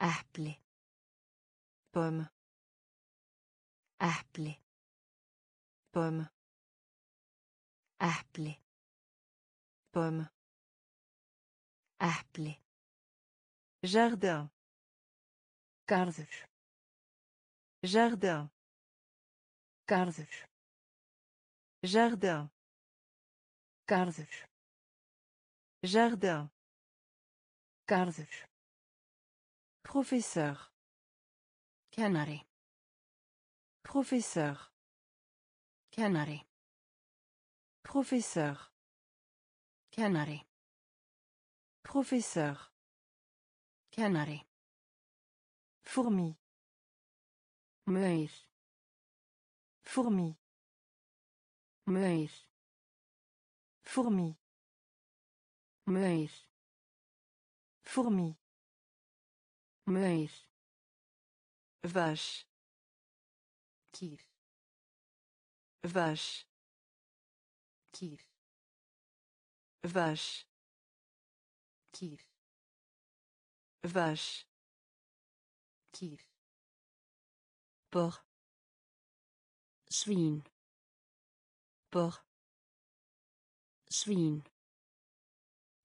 Epli. Pomme. Epli. Pomme. Epli. Pomme. Epli. Jardin. Garður. Jardin. Garður. Jardin. Garður. Jardin. Garður. Professeur. Kennari. Professeur. Kennari. Professeur. Kennari. Professeur. Kennari. Fourmi. Maur. Fourmi. Maur. Fourmi. Maur. Fourmi. Maur. Vache. Kýr. Vache. Kýr. Vache. Kýr. Vache. Kýr. Porc. Svín. Porc. Svín.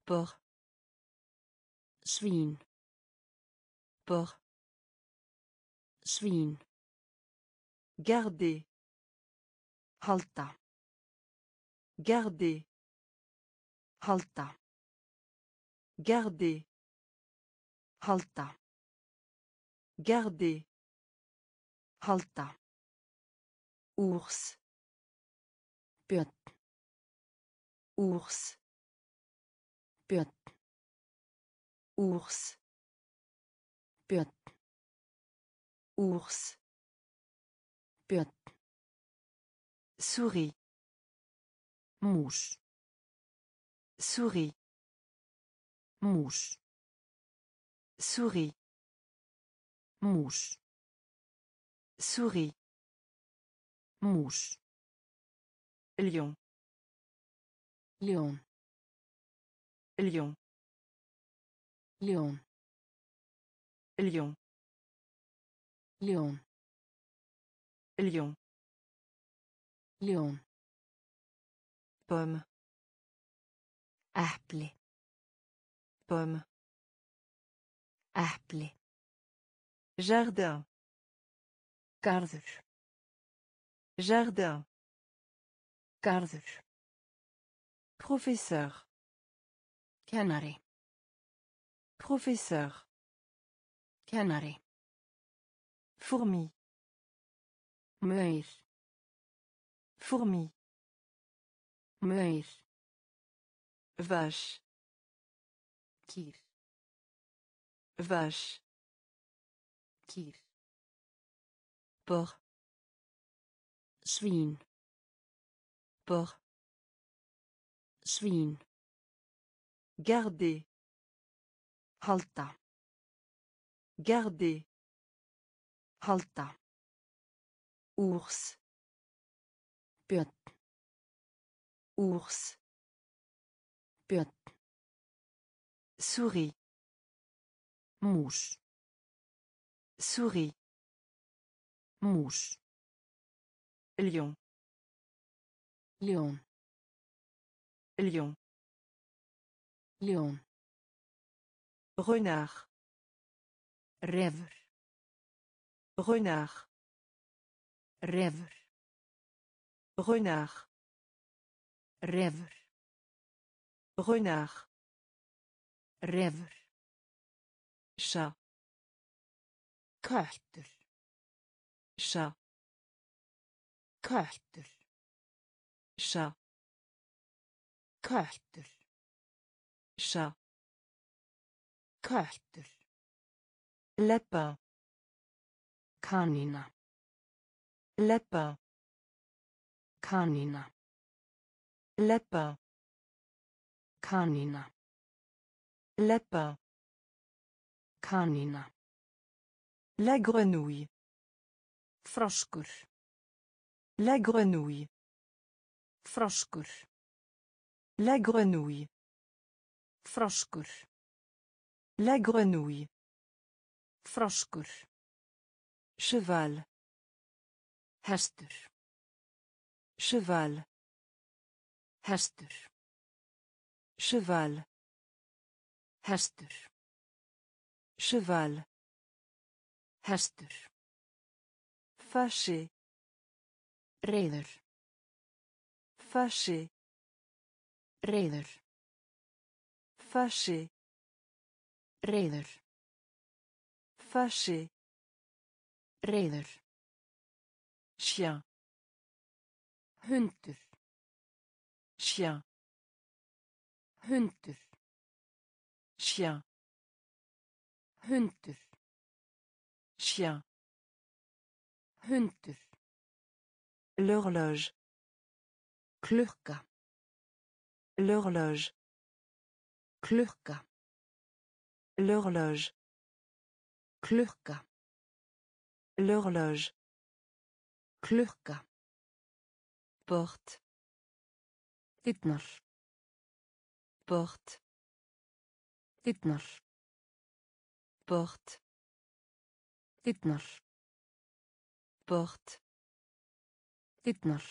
Porc. Svín. Porc. Svín. Garder. Halda. Garder. Halda. Garder. Halda. Garder. Halda. Ours. Björn. Ours. Björn. Ours. Ours. Björn. Souris. Mús. Souris. Mús. Souris. Mús. Souris. Mús. Lion. Ljón. Lion. Ljón. Lion. Ljón. Lion. Ljón. Pomme. Epli. Pomme. Epli. Jardin. Garður. Jardin. Garður. Professeur. Kennari. Professeur. Kennari. Fourmi. Maur. Fourmi. Maur. Vache. Kýr. Vache. Kýr. Porc. Svín. Porc. Svín. Garder. Halda. Garder. Halda. Ours. Björn. Ours. Björn. Souris. Mús. Souris. Mús. Lion. Ljón. Lion. Ljón. Renard. Refur. Renard. Refur. Renard. Refur. Renard. Refur. Chat. Köttur. Chat. Köttur. Chat. Köttur. Chat. Köttur. Lapin. Kanína. Lapin. Kanína. Lapin. Kanína. Lapin. Kanína. La grenouille. Froskur. La grenouille. Froskur. La grenouille. Froskur. La grenouille. Froskur. Cheval. Hestur. Cheval. Hestur. Cheval. Hestur. Cheval. Hestur. Fâché. Reiður. Fâché. Reiður. Fâché. Reiður. Fâché. Reiður. Chien. Hundur. Chien. Hundur. Chien. Hundur. Chien. Hundur. L'horloge. Klukka. L'horloge. Klukka. L'horloge. Klukka. L'horloge. Klukka. Porte. Dyrnar. Porte. Dyrnar. Porte. Dyrnar. Porte. Dyrnar.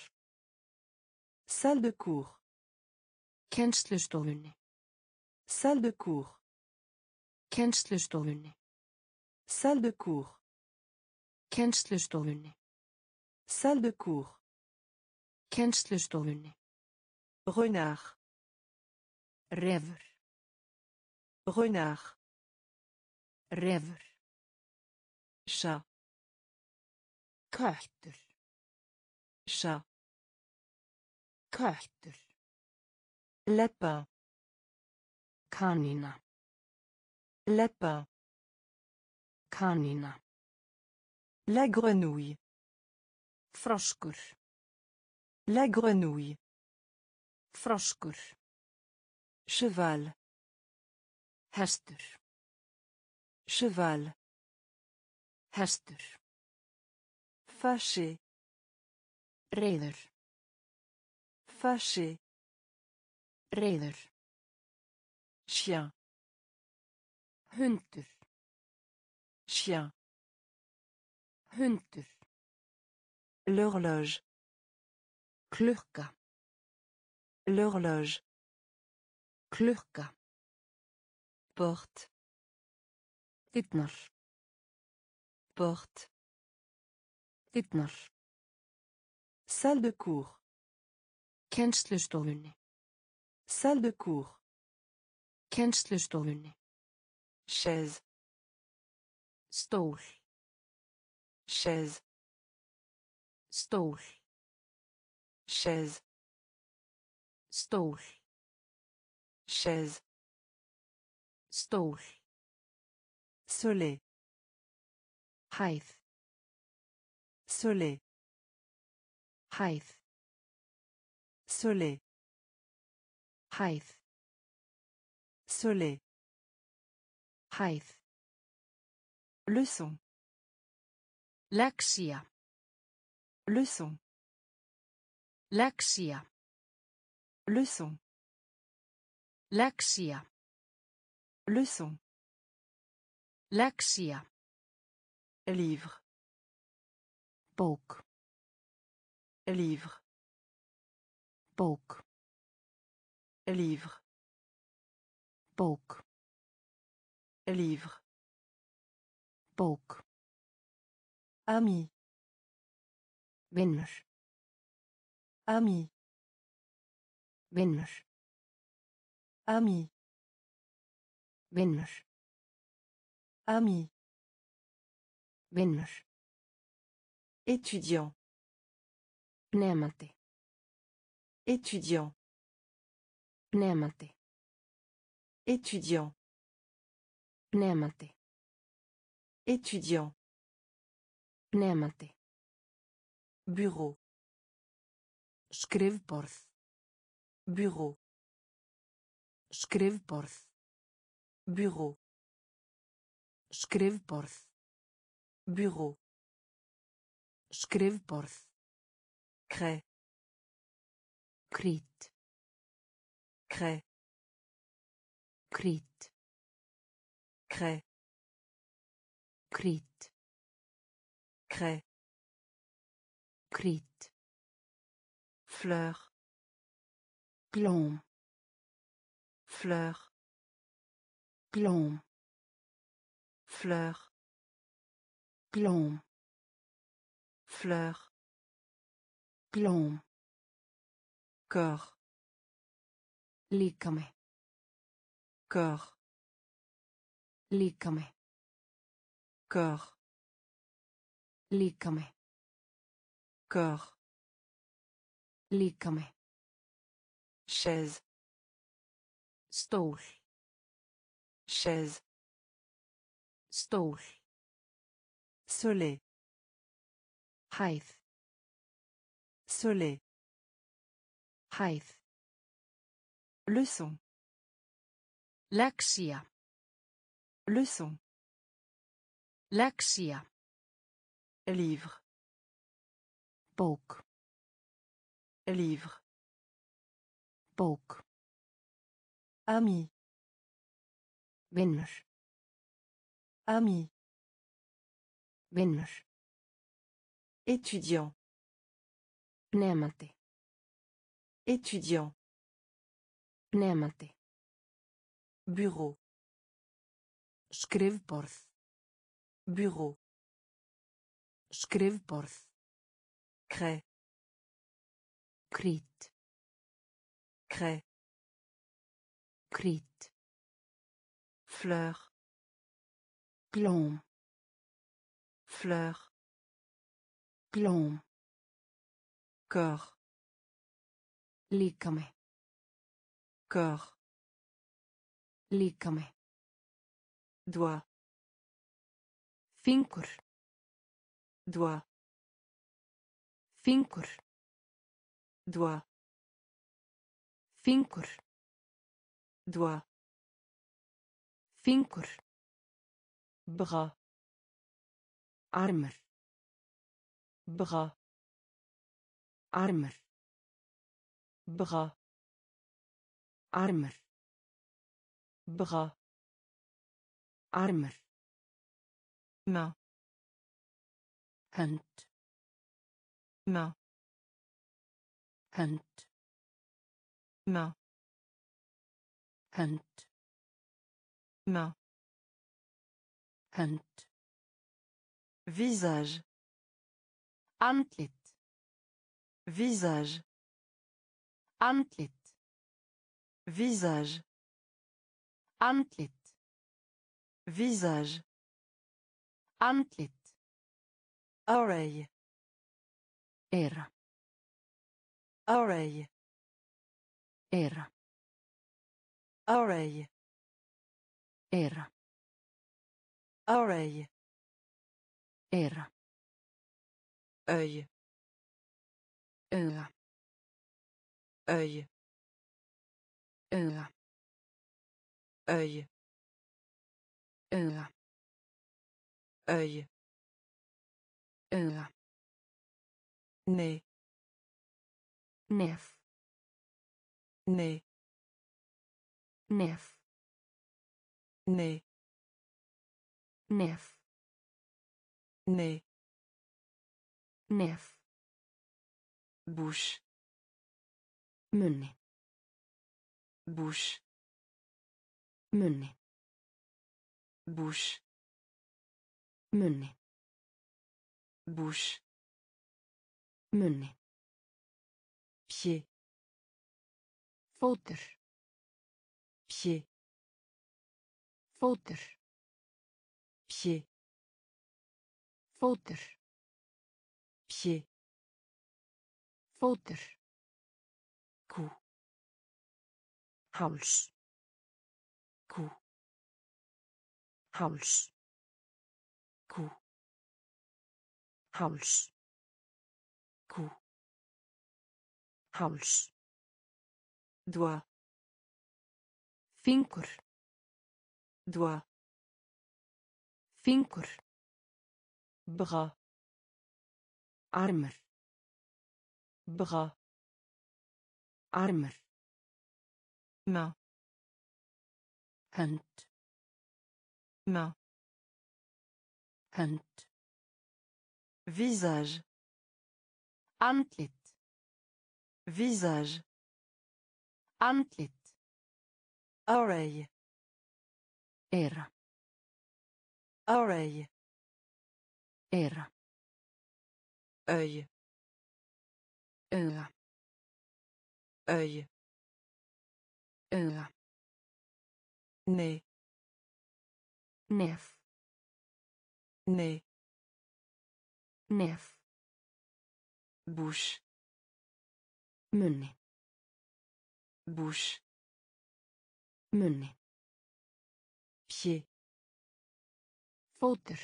Salle de cours. Kennslustofunni. Salle de cours. Kennslustofunni. Salle de cours. Kennslustofunni. Salle de cours. Kennslustofunni. Renard. Refur. Renard. Refur. Chat. Köttur. Chat. Köttur. Lapin. Kanína. Lapin. Kanína. La grenouille. Froskur. La grenouille. Froskur. Cheval. Hestur. Cheval. Hestur. Fâché. Reiður. Fâché. Reiður. Chien. Hundur. Chien. Hundur. L'horloge. Klukka. L'horloge. Klukka. Porte. Dyrnar. Porte. Dyrnar. Salle de cours. Kennslustofunni. Salle de cours. Kennslustofunni. Chaise. stol chaise stol chaise stol chaise stol Sole. height. Sole. height. Sole. height. Sole. height. Leçon. Lexía. Leçon. Lexía. Leçon. Lexía. Leçon. Lexía. Livre. Bók. Livre. Bók. Livre. Bók. Livre. Bók. Ami. Vinnur. Ami. Vinnur. Ami. Vinnur. Ami. Vinnur. Étudiant. Nemandi. Étudiant. Nemandi. Étudiant. Nemandi. Étudiant. Nemandi. Bureau. Skrifborð. Bureau. Skrifborð. Bureau. Skrifborð. Bureau. Skrifborð. Craie. Krít. Craie. Krít. Craie. Krít. craie Krít. fleur Glóm. fleur Glóm. fleur Glóm. fleur Glóm. corps Líkami. corps Líkami. Corps Líkami. corps Líkami. chaise Stól. chaise Stól. soleil Hæð. soleil Hæð. leçon Lexía. leçon Lexía. livre Bók. livre Bók. ami Vinnur. ami Vinnur. étudiant Nemandi. étudiant Nemandi. bureau Skrifborð. Bureau Skrifborð. craie Krít. craie Krít. fleur Glóm. fleur Glóm. corps Líkami. corps Líkami. doigt فينكر. دوا. فينكر. دوا. فينكر. دوا. فينكر. بغى أرمر. بغى أرمر. بغى أرمر. بغى أرمر. Main Hönd. main Hönd. main Hönd. main Hönd. visage Andlit. visage Andlit. visage Andlit. visage Antligt. Array. Era. Array. Era. Array. Era. Array. Era. Öj. Öra. Öj. Öra. Öj. Öra. Œil Auga. nez Nef. nez Nef. nez Nef. nez Nef. bouche Munni. bouche Munni. bouche Munni. bouche Munni. pied Fótur. pied Fótur. pied Fótur. pied Fótur. cou Háls. cou Háls. Háls. Kú. Háls. Dua. Fingur. Dua. Fingur. Bra. Armur. Bra. Armur. Ma. Hönd. Ma. Hönd. Visage. andlit Visage. andlit Oreille. eyra Oreille. eyra œil. Auga œil. Auga nez. Nef. Nez nef. Bouche munni. Bouche munni. Pied fótur.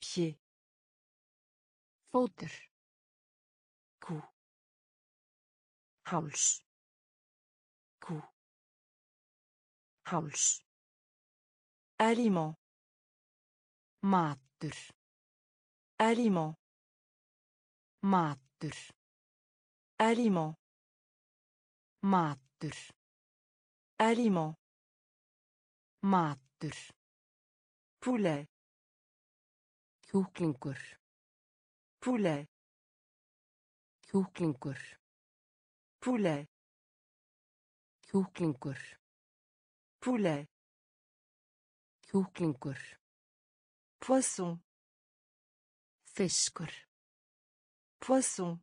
Pied fótur. Cou háls. Cou háls. Aliment. Matur aliment. Matur. Aliment. Matur. Aliment. Matur. Poulet. Kjúklingur. Poulet. Kjúklingur. Poulet. Kjúklingur. Poulet. Kjúklingur. Poisson fiskur. Poisson.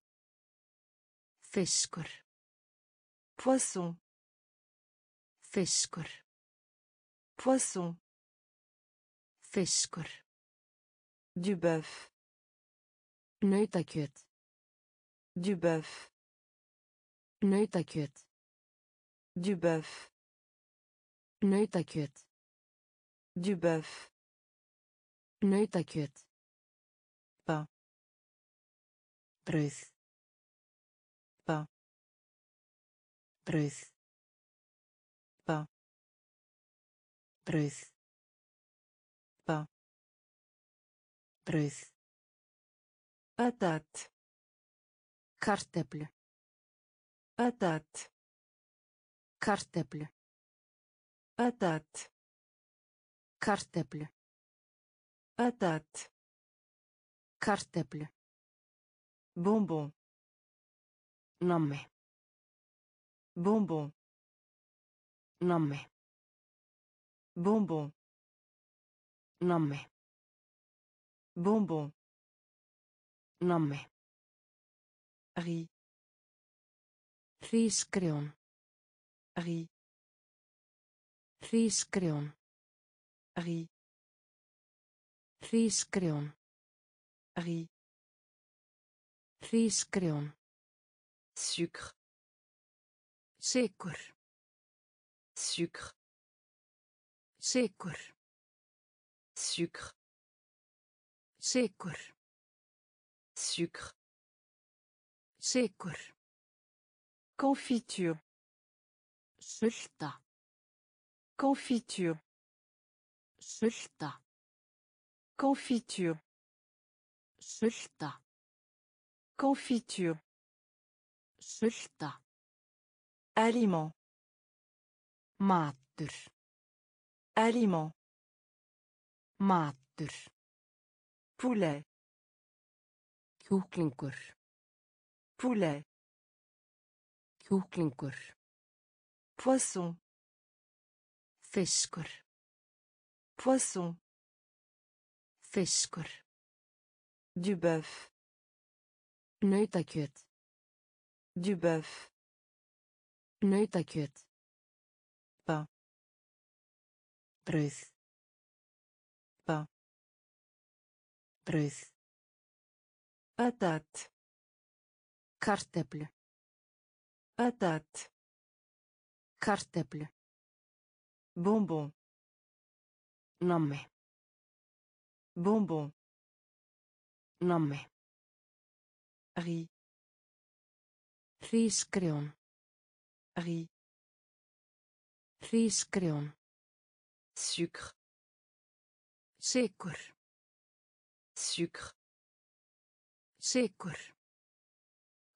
Fiskur. Poisson. Fiskur. Poisson. Fiskur. Du bœuf. Nautakjöt. Du bœuf. Nautakjöt. Du bœuf. Nautakjöt. Du bœuf. Nautakjöt Pas. Brauð. Pas. Brauð. Pas. Brauð. Pas. Brauð. Patat. Kartöflu. Patat. Kartöflu. Patat. Kartöflu. Patat. Karteple. Bonbon. Namme. Bonbon. Namme. Bonbon. Namme. Bonbon. Namme. Ri. Hrísgrjón. Rí. Hrísgrjón. Rí. Hrísgrjón. Riz. Hrísgrjón sucre. Sykur. Sucre. Sykur. Sucre. Sykur. Sucre. Sykur. Confiture. Sulta. Confiture. Sulta. Confiture sulta. Confiture. Sulta. Aliment. Matur. Aliment. Matur. Poulet. Kjúklingur. Poulet. Kjúklingur. Poisson. Fiskur. Poisson. Fiskur du bœuf. Nautakjöt du bœuf. Nautakjöt Pain. brauð Pain. brauð patate. Kartöflu patate. Kartöflu bonbon. Nammi bonbon nammi riz hrísgrjón riz hrísgrjón sucre. Sykur sucre. Sykur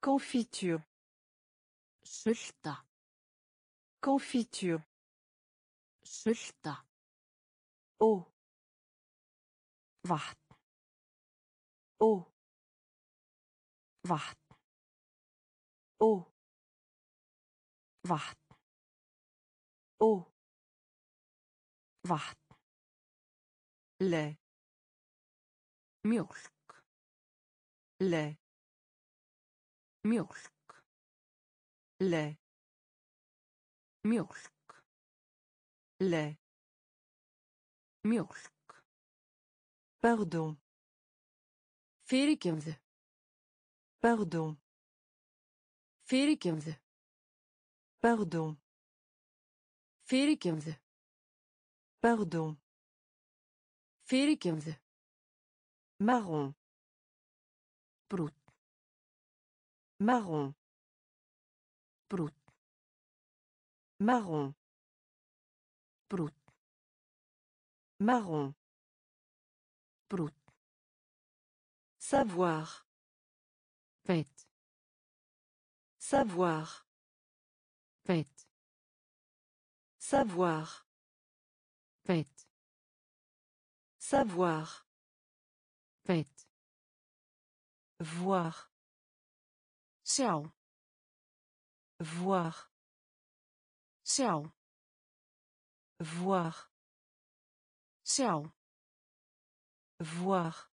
confiture. Sulta. Confiture. Sulta. Eau. Vatn. O. Wacht. O. Wacht. O. Wacht. Le. Mjölk. Le. Mjölk. Le. Mjölk. Le. Mjölk. Pardon. Fyrirgefðu. pardon Fyrirgefðu. pardon Fyrirgefðu. pardon Fyrirgefðu. marron Brúnn. marron Brúnn. marron Brúnn. marron Brúnn. Savoir Veit. savoir Veit. savoir Veit. savoir Veit. voir Sjá. voir Sjá. voir Sjá. voir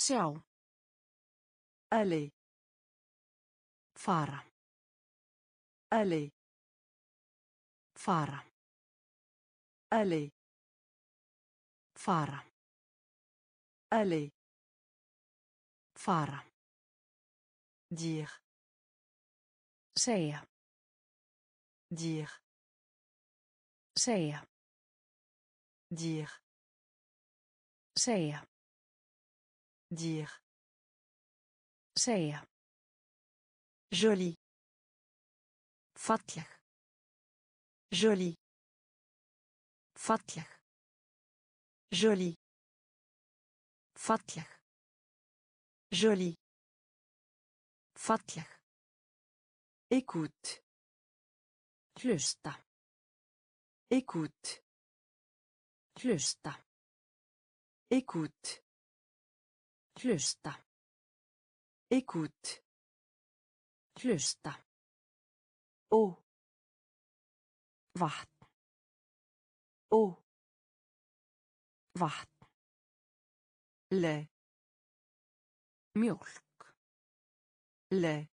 Sjá. aller Fara. aller Fara. aller Fara. aller Fara. dire Segja. dire Segja. dire Segja. Dire Segja. joli Falleg. joli Falleg. joli Falleg. joli Falleg. écoute Hlusta. écoute Hlusta. écoute Hlusta. écoute Hlusta. eau Vatn. eau Vatn. lait Mjólk. lait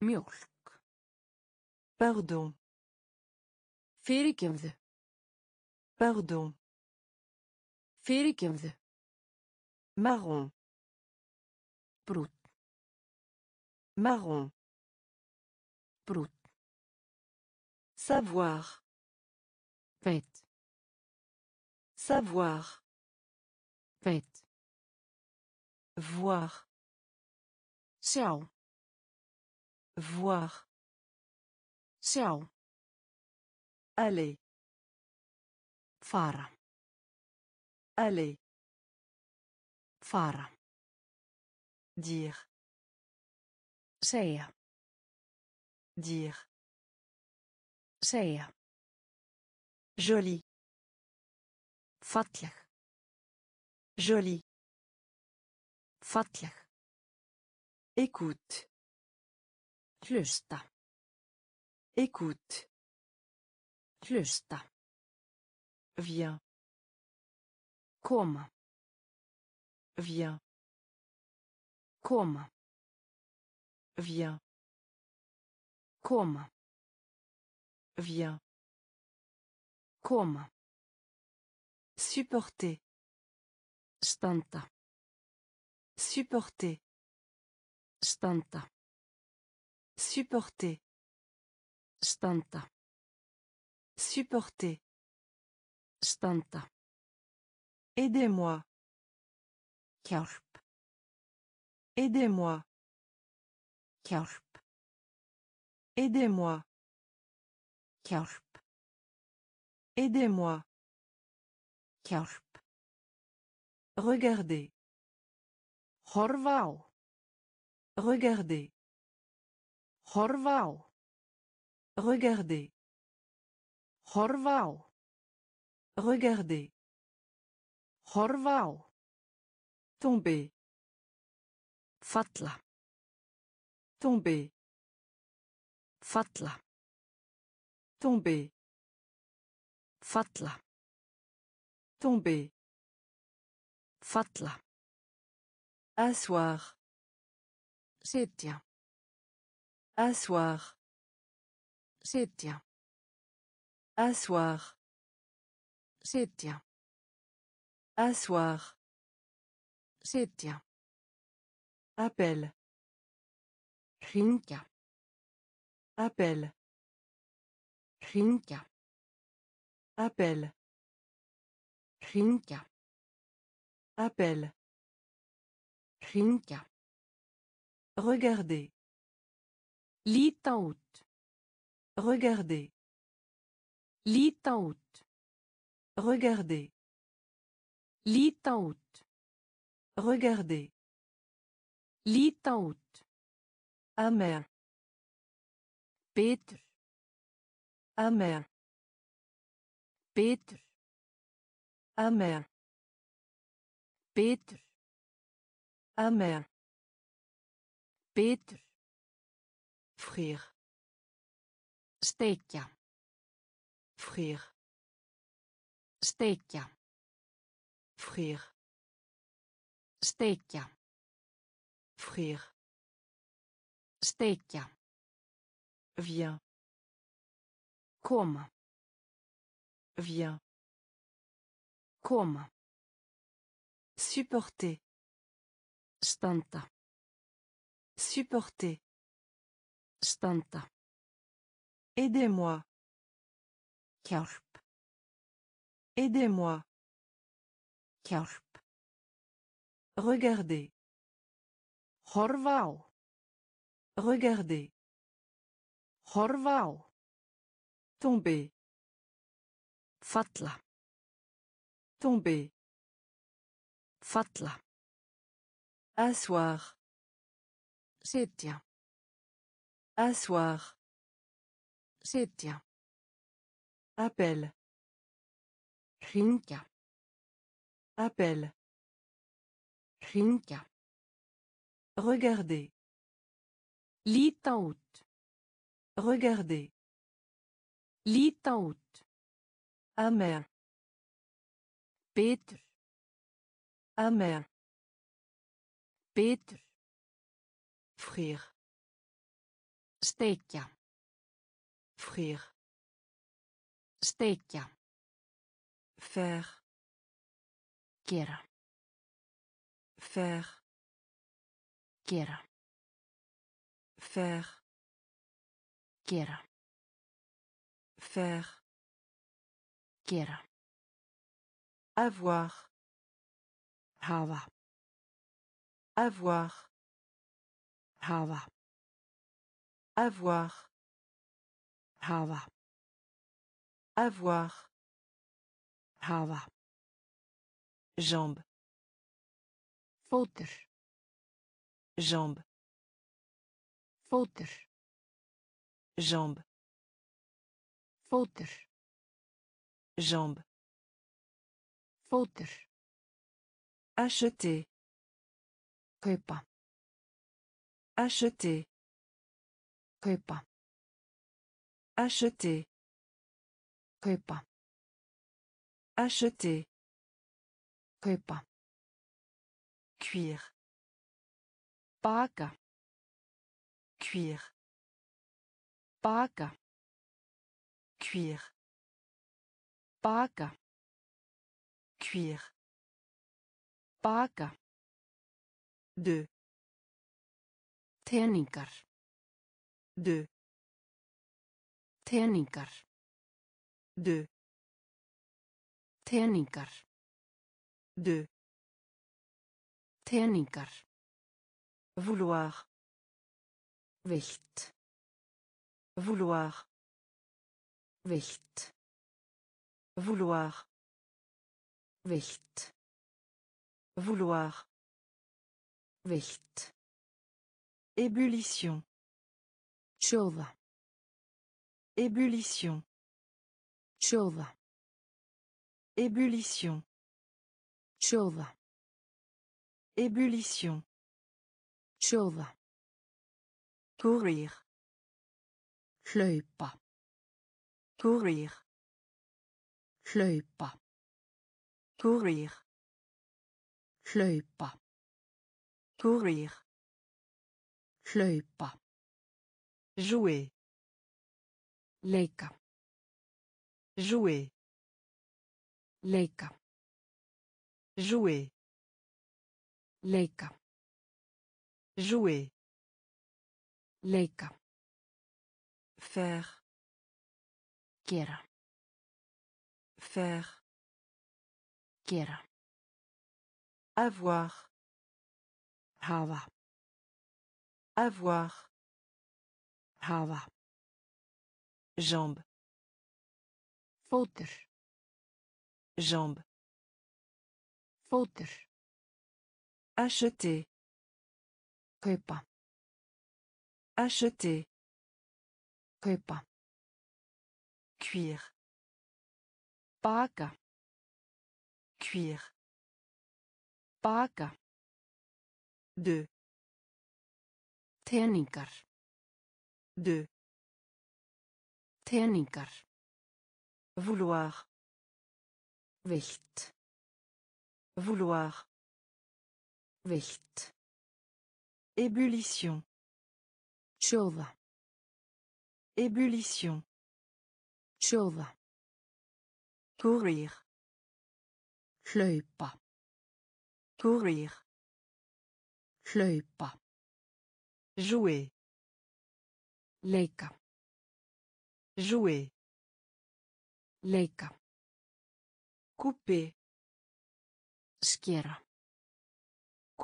Mjólk. pardon Fyrirgefðu. pardon Fyrirgefðu. Marron Brúnn. marron Brúnn. savoir Veit. savoir Veit. voir Sjá. voir Sjá. aller Fara. aller Fara. dire Segja. dire Segja. joli Falleg. joli Falleg. écoute Hlusta. écoute Hlusta. viens Koma. Viens Koma. viens Koma. viens Koma. supporter Standa. supporter Standa. supporter Standa. supporter Standa. aidez-moi Hjálp. aidez-moi Hjálp. aidez-moi Hjálp. aidez-moi Hjálp. regardez Horfa á. regardez Horfa á. regardez Horfa á. regardez Horfa á. Tomber. Falla. Tomber. Falla. Tomber. Falla. Tomber. Falla. Asseoir. Sitja. Asseoir. Sitja. Asseoir. Sitja. Asseoir. Appel. Hringja. Appel. Hringja. Appel. Hringja. Appel. Hringja. Regardez. Líta út. Regardez. Líta út. Regardez. Líta út. Regardez. Líta út. Amer. Bitur. Amer. Bitur. Amer. Bitur. Amer. Bitur. Frire. Steikja. Frire. Steikja. Frire. Steikja. Frire. Steikja. Viens. Koma. Viens. Koma. Supporter. Standa. Supporter. Standa. Aidez-moi. Hjálp. Aidez-moi. Hjálp. Regardez. Horfa á. Regardez. Horfa á. Tomber. Falla. Tomber. Falla. Asseoir. Sitja. Asseoir. Sitja. Appel. Hringja. Appel. Hringja. Regardez. Líta út. Regardez. Líta út. Amer. Bitur. Amer. Bitur. Frire. Steikja. Frire. Steikja. Faire. Gera. Faire. Gera. Faire. Gera. Faire. Gera. Avoir. Hafa. Avoir. Hafa. Avoir. Hafa. Avoir. Hafa. Jambe. Fótur. Jambe. Fótur. Jambe. Fótur. Jambe. Fótur. Acheter. Köpa. Acheter. Köpa. Acheter. Köpa. Acheter. Köpa. cuire baka cuire baka cuire baka cuire baka deux Teningar. Dö. Teningar. Dö. Teningar. Dö. Teningar. Vouloir. Vilt. Vouloir. Vilt. Vouloir. Vilt. Vouloir. Vilt. Ébullition. Chauve. Ébullition. Chauve. Ébullition. Chauve. Sjóða. Courir. Hlaupa. Courir. Hlaupa. Courir. Hlaupa. Courir. Hlaupa. Jouer. Leika. Jouer. Leika. Jouer. Leika. Jouer. Leika. Faire. Gera. Faire. Gera. Avoir. Hafa. Avoir. Hafa. Jambe. Fótur. Jambe. Fótur. Acheter. Kaupa. Acheter. Kaupa. Cuire. Baka. Cuire. Baka. Deux. Teningar. Deux. Teningar. Vouloir. Vilt. Vouloir. Vilt. Ébullition. Sjóða. Ébullition. Sjóða. Courir. Hlaupa. Courir. Hlaupa. Jouer. Leika. Jouer. Leika. Couper. Skera.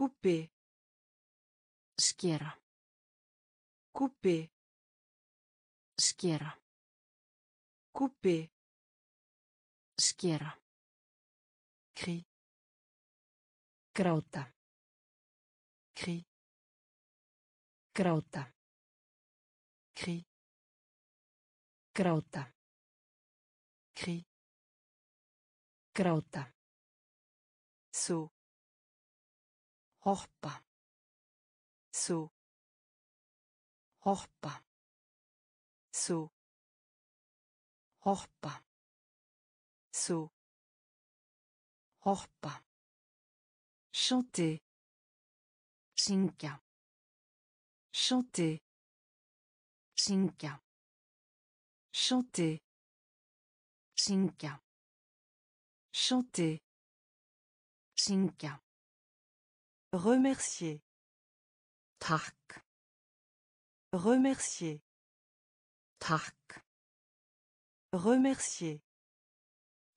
Couper. Skera. Couper. Skera. Couper. Skera. Cri. Gráta. Cri. Gráta. Cri. Gráta. Cri. Gráta. Saut. Hoppa. Saut. Hoppa. Saut. Hoppa. Saut. Hoppa. Chanter. Syngja. Chanter. Syngja. Chanter. Syngja. Chanter. Syngja. Remercier. Takk. Remercier. Takk. Remercier.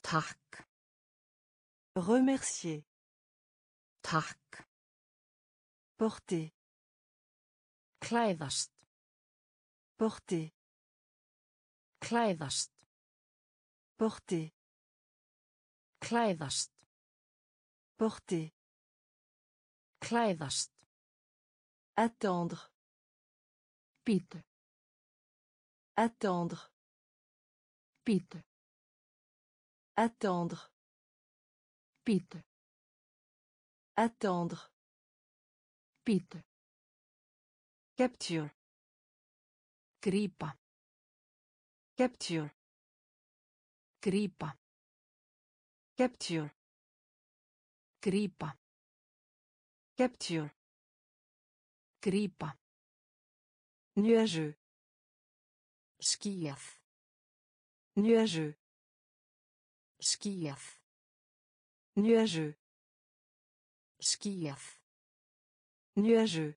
Takk. Remercier. Takk. Porter. Klæðast. Porter. Klæðast. Porter. Klæðast. Porter. Klæðast. Attendre. Bíta. Attendre. Bíta. Attendre. Bíta. Attendre. Bíta. Capture. Gripa. Capture. Gripa. Capture. Gripa. Capture. Grípa. Nuageux. Skýjað. Nuageux. Skýjað. Nuageux. Skýjað. Nuageux.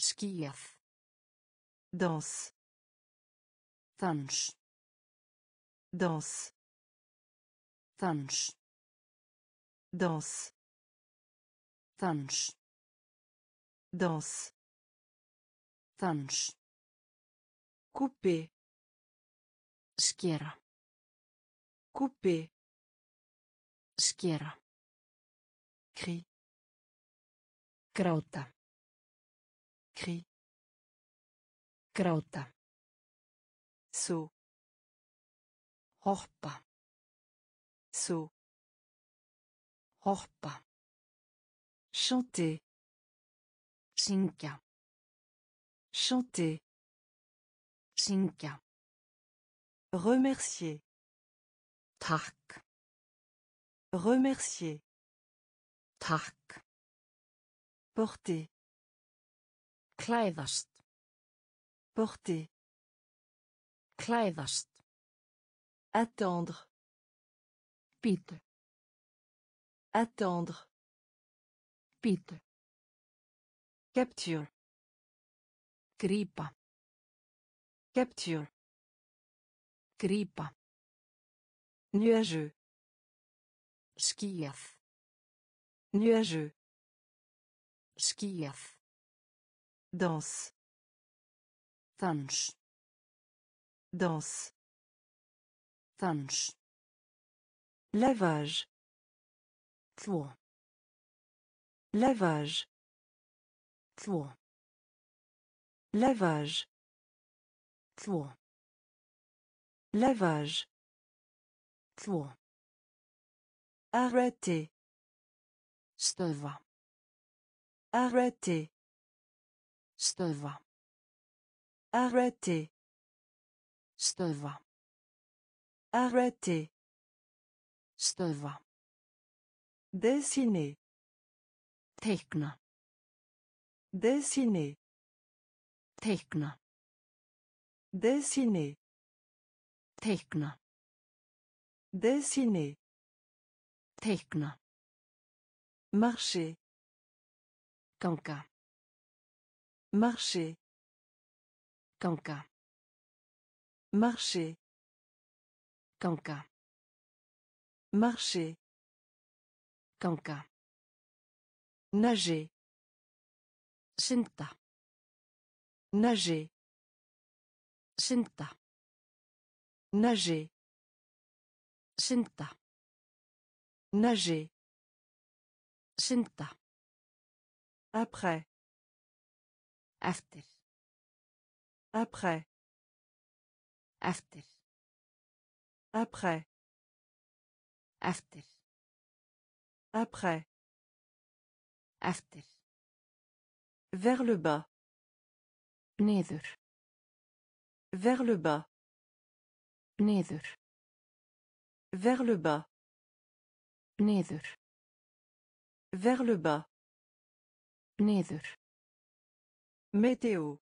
Skýjað. Danse. Dans. Danse. Dans. Danse. Dans. Danse. Dans. Couper. Skera. Couper. Skera. Cri. Gráta. Cri. Gráta. Saut. Hoppa. Saut. Hoppa. Chanter. Syngja. Chanter. Syngja. Remercier. Takk. Remercier. Takk. Porter. Klæðast. Porter. Klæðast. Attendre. Bíddu. Attendre. Bíddu. Capture. Grípa. Capture. Grípa. Nuageux. Skýjað. Nuageux. Skýjað. Danse. Dans. Danse. Dans. Lavage. Þvo. Lavage. Þvo. Lavage. Þvo. Lavage. Þvo. Arrêter. Stöðva. Arrêter. Stöðva. Arrêter. Stöðva. Arrêter. Dessiner. Teikna. Dessiner. Teikna. Dessiner. Teikna. Dessiner. Teikna. Marcher. Ganga. Marcher. Ganga. Marcher. Ganga. Marcher. Ganga. Nager. Synda. Nager. Synda. Nager. Synda. Nager. Synda. Après. Eftir. Après. Eftir. Après. Eftir. Après. Eftir. Vers le bas. Niður. Vers le bas. Niður. Vers le bas. Niður. Vers le bas. Niður. Météo.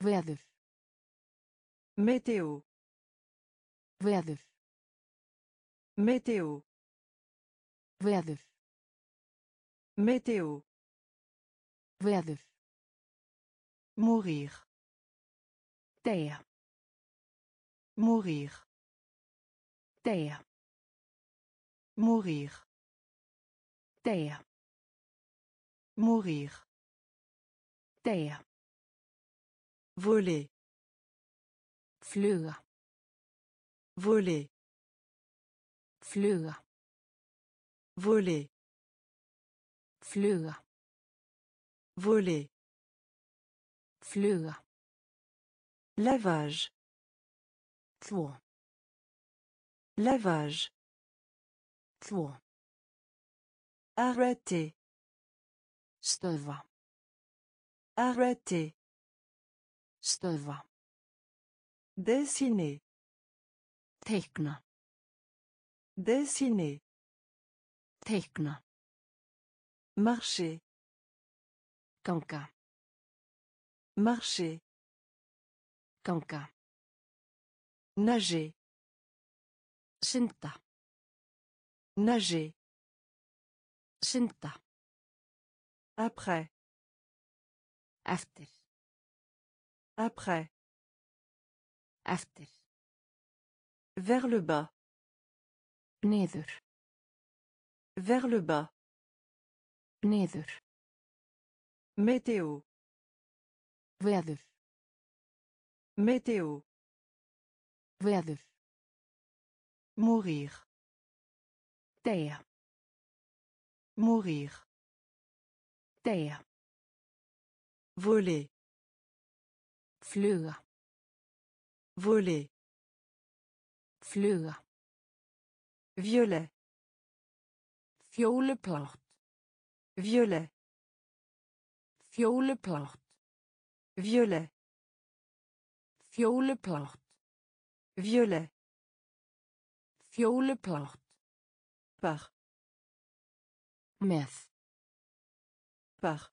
Veður. Météo. Veður. Météo. Veður. Météo. Veður. Mourir. Deyja. Mourir. Deyja. Mourir. Deyja. Mourir. Deyja. Voler. Fluga. Voler. Fluga. Voler. Fluga. Voler. Fluga. Lavage. Þvo. Lavage. Þvo. Arrêter. Stöðva. Arrêter. Stöðva. Dessiner. Teikna. Dessiner. Teikna. Marcher. Ganga. Marcher. Ganga. Nager. Synda. Nager. Synda. Après. Eftir. Après. Eftir. Vers le bas. Niður. Vers le bas. Niður. Météo. Veður. Météo. Veður. Mourir. Deyja. Mourir. Deyja. Voler. Fluga. Voler. Fluga. Violet. Fjólublátt. Violet. Fjólublátt. Violet. Fjólublátt. Violet. Fjólublátt. Par. Með. Par.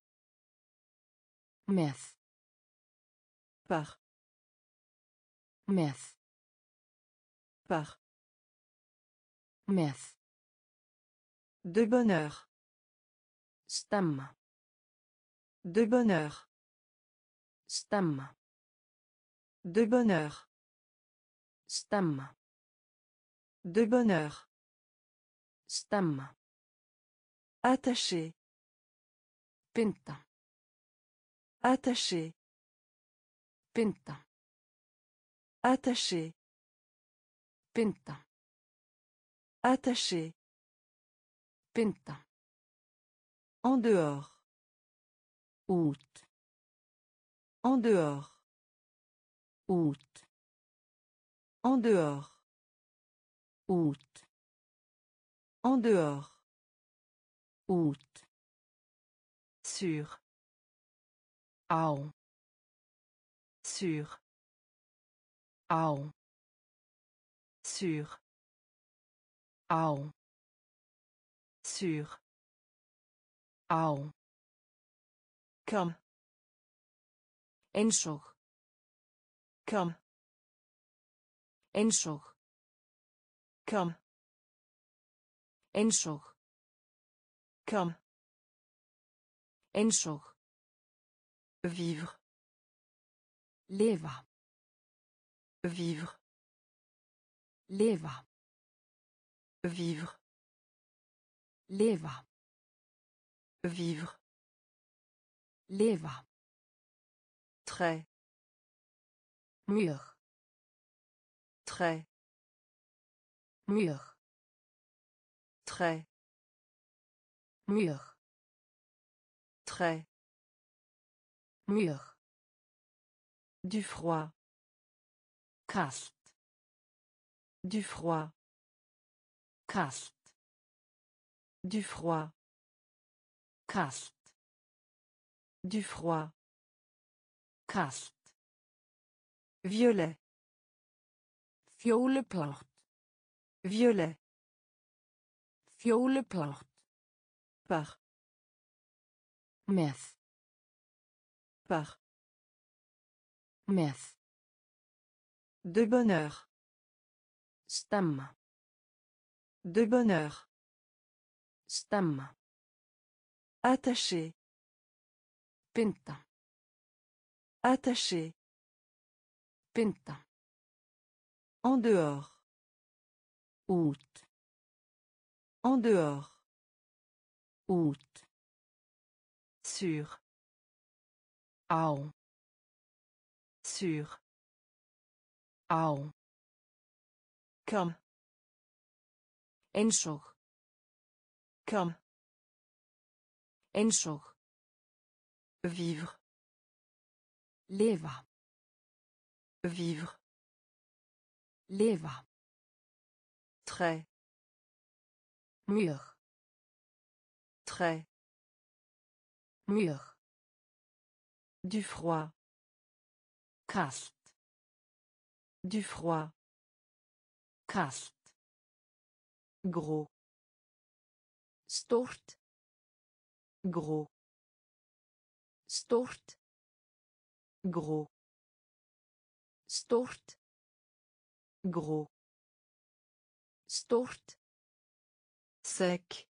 Með. Par. Með. Par. Með. De bonheur. Stemma. De bonheur. Stemma. De bonheur. Stemma. De bonheur. Stemma. Attaché. Binda. Attaché. Binda. Attaché. Binda. Attaché. Binda. En dehors. Út. En dehors. Út. En dehors. Út. En dehors. Út. Sur. Á. Sur. Á. Sur. Á. Sur. Á. Comme. Eins og. Comme. Eins og. Comme. Eins og. Comme. Eins og. Vivre. Lifa. Vivre. Lifa. Vivre. Lifa. Vivre. Très. Mjög. Très. Mjög. Très. Mjög. Très. Mjög. Du froid. Kalt. Du froid. Kalt. Du froid. Kalt. Du froid. Kalt. Violet. Fjólublátt. Violet. Fjólublátt. Par. Með. Par. Með. De bonheur. Stemma. De bonheur. Stemma. Attaché. Binda. Attaché. Binda. En dehors. Út. En dehors. Út. Sur. Á. Sur. Á. Comme. Eins og. Comme. Vivre. Lifa. Vivre. Lifa. Très. Mjög. Très. Mjög. Du froid. Kalt. Du froid. Kalt. Gros. Stórt. Gros. Stort. Gros. Stort. Gros. Stort. Sec.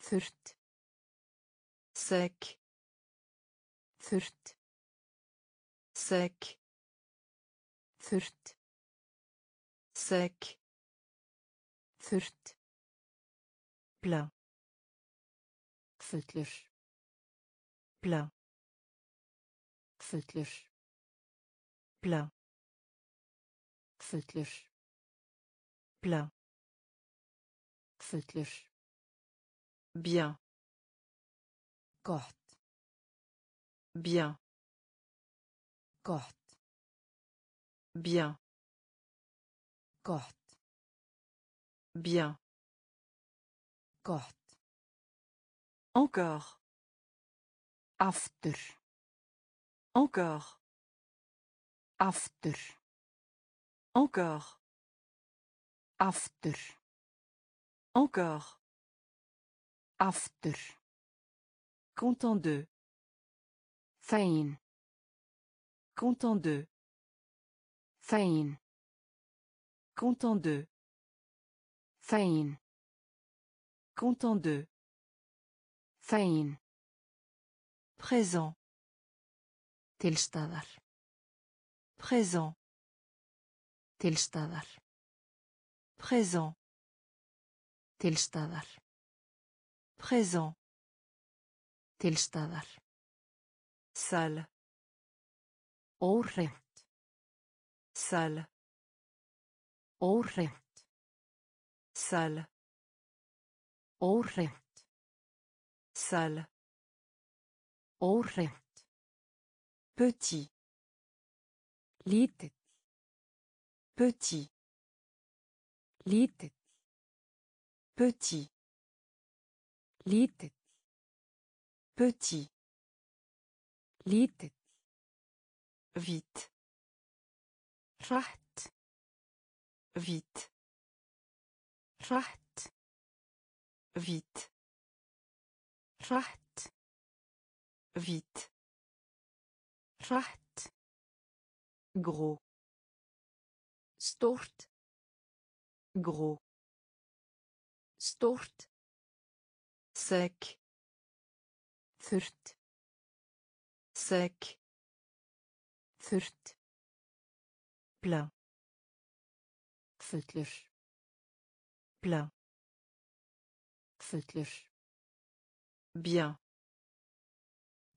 Thurt. Sec. Thurt. Sec. Thurt. Sec. Thurt. Plein. Fullur. Plein. Fullur. Plein. Fullur. Plein. Fullur. Bien. Gott. Bien. Gott. Bien. Gott. Bien. Gott. Encore. Aftur. Encore. Aftur. Encore. Aftur. Encore. Aftur. Content de. Fegin. Content de. Fegin. Content de. Fegin. Content de. Þægin. Présent. Tilstaðar. Présent. Tilstaðar. Présent. Tilstaðar. Présent. Tilstaðar. Sal. Óhreint. Sal. Óhreint. Sal. Óhreint. Sale. Óhreint. Petit. Lítill. Petit. Lítill. Petit. Lítill. Petit. Lítill. Vite. Hratt. Vite. Hratt. Vite. Rætt. Vít. Rætt. Gró. Stort. Gró. Stort. Sekk. Þurrt. Sekk. Þurrt. Plein. Fullur. Plein. Fullur. Bien.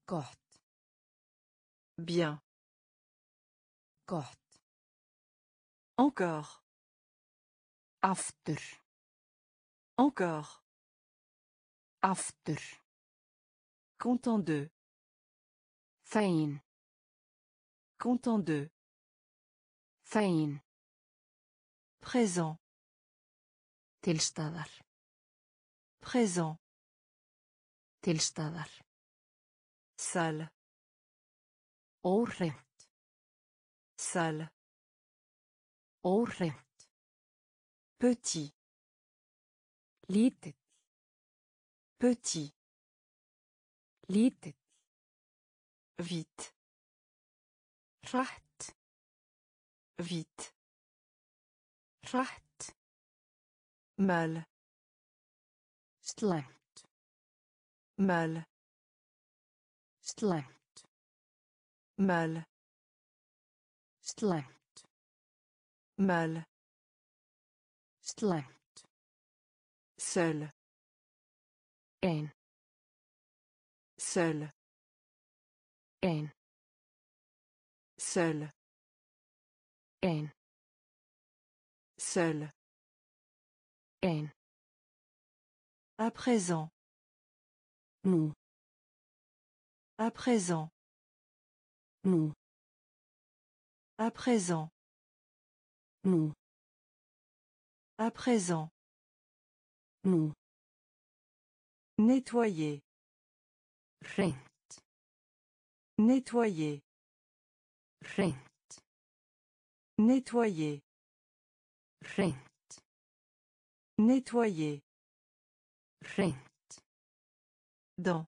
Gott. Bien. Gott. Encore. Aftur. Encore. Aftur. Content de. Fegin. Content de. Fegin. Présent. Til staðar. Présent. Tilstaðar. Sal. Óhreint. Sal. Óhreint. Petit. Lítill. Petit. Lítill. Vít. Hrætt. Vít. Hrætt. Mal. Slæmt. Mal. Slæmt. Mal. Slæmt. Mal. Slæmt. Seul. Ein. Seul. Ein. Seul. Ein. Seul. Ein. À présent. Nú. À présent. Nú. À présent. Nú. À présent. Nú. Nettoyer. Hreint. Nettoyer. Hreint. Nettoyer. Hreint. Nettoyer. Hreint. Dans.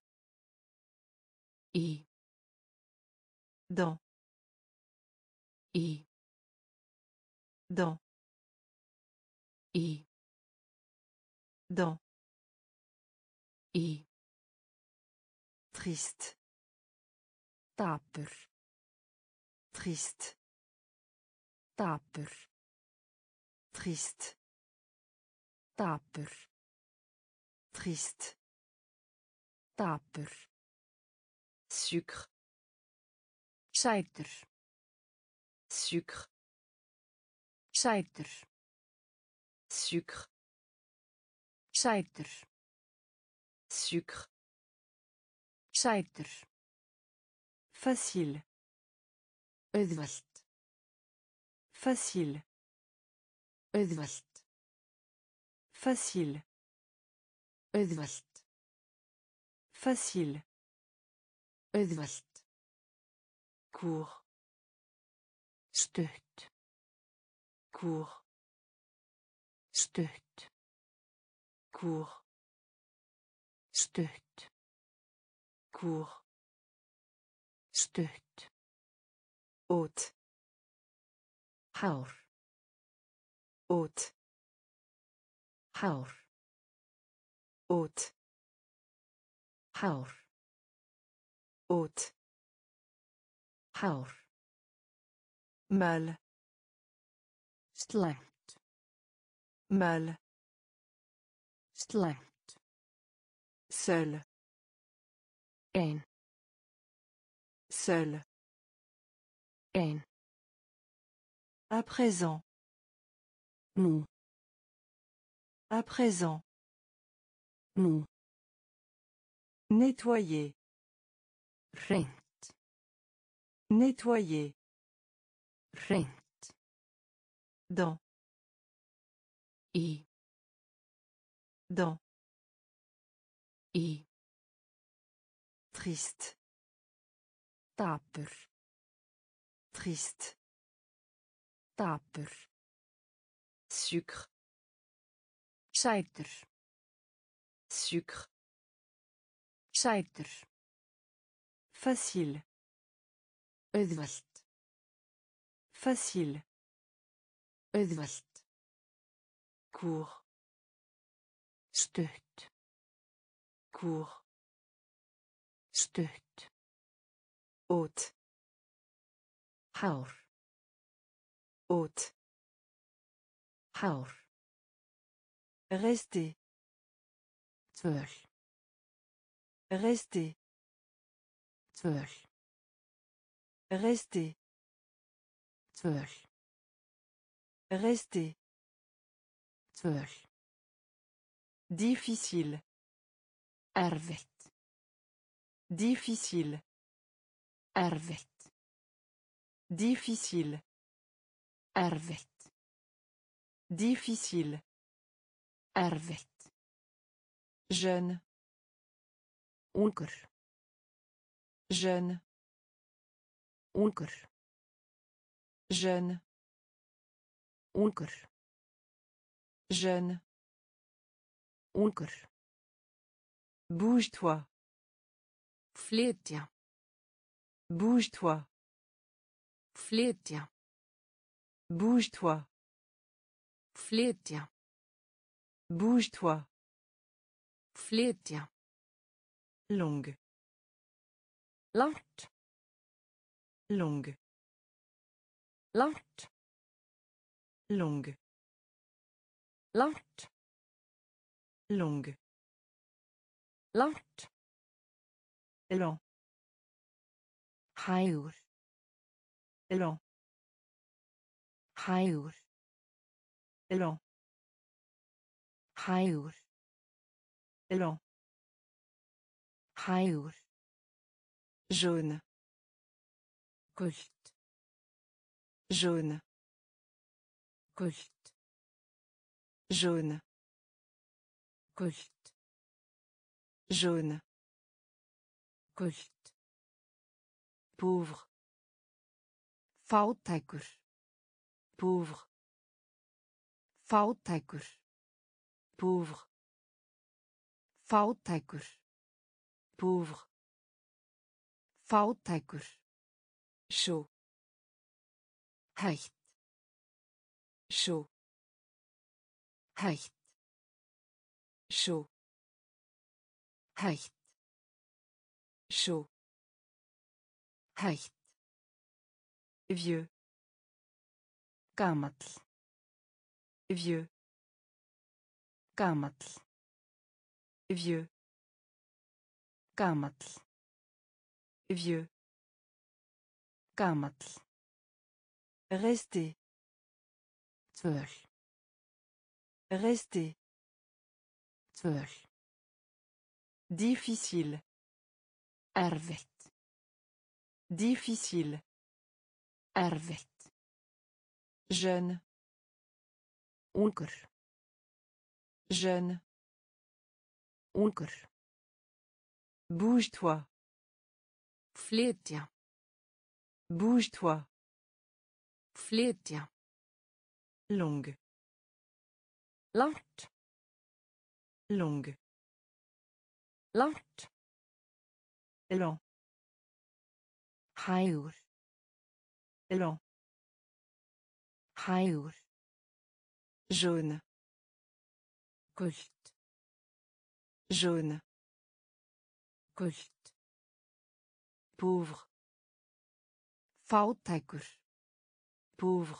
Í. Dans. Í. Dans. Í. Dans. Í. Triste. Dapur. Triste. Dapur. Triste. Dapur. Triste. Dapur. Sucre. Sætur. Sucre. Sætur. Sucre. Sætur. Sucre. Sætur. Facile. Auðvelt. Facile. Auðvelt. Facile. Auðvelt. Facile. Auðvelt. Court. Stutt. Court. Stutt. Court. Stutt. Court. Stutt. Haute. Hár. Haute. Hár. Haute. Hár. Haute. Mal. Slæmt. Mal. Slæmt. Seul. Ein. Seul. Ein. À présent. Nú. À présent. Nú. Nettoyer. Hreint. Nettoyer. Hreint. Dans. Í. Dans. Í. Triste. Dapur. Triste. Dapur. Sucre. Sætur. Sucre. Sætur. Fæsíl. Öðvöld. Fæsíl. Öðvöld. Kúr. Stutt. Kúr. Stutt. Ót. Hár. Ót. Hár. Resti. Tvöl. Rester. Tvöl. Rester. Tvöl. Rester. Tvöl. Difficile. Erfitt. Difficile. Erfitt. Difficile. Erfitt. Difficile. Erfitt. Jeune. Ungur. Jeune. Ungur. Jeune. Ungur. Jeune. Ungur. Bouge-toi. Flytja. Bouge-toi. Flytja. Bouge-toi. Flytja. Bouge-toi. Flytja. Longue. Langt. Longue. Langt. Longue. Langt. Longue. Langt. Lent. Hægur. Lent. Hægur. Lent. Hægur. Lent. Hægur. Jaune. Gult. Jaune. Gult. Jaune. Gult. Jaune. Gult. Pauvre. Fátækur. Pauvre. Fátækur. Pauvre. Fátækur. Pauvre. Fátækur. Chaud. Hætt. Chaud. Hætt. Chaud. Hætt. Chaud. Hætt. Vieux. Gamall. Vieux. Gamall. Vieux. Vieux. Gamall. Rester. Tvöl. Rester. Tvöl. Difficile. Erfitt. Difficile. Erfitt. Jeune. Ungur. Jeune. Ungur. Bouge-toi. Flytja. Bouge-toi. Flytja. Longue. Langt. Longue. Langt. Lent. Hægur. Lent. Hægur. Jaune. Gult. Jaune. Gult. Pauvre. Fátækur. Pauvre.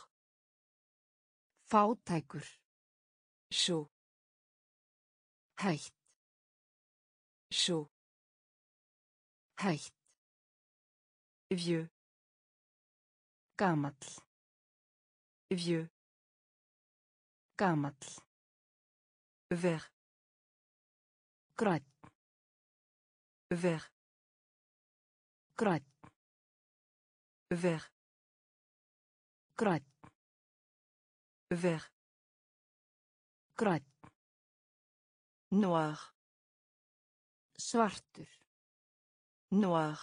Fátækur. Chaud. Hætt. Chaud. Hætt. Vieux. Gamall. Vieux. Gamall. Vert. Grænn. Vert. Grænn. Vert. Grænn. Vert. Grænn. Noir. Svartur. Noir.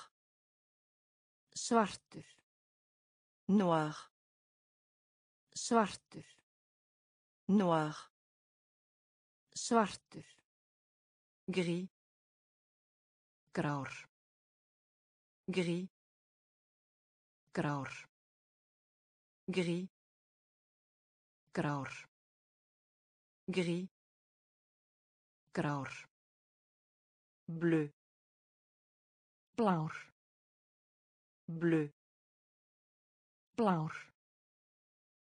Svartur. Noir. Svartur. Noir. Svartur. Gris. Grár. Gris. Grár. Gris. Grár. Gris. Grár. Bleu. Blár. Bleu. Blár.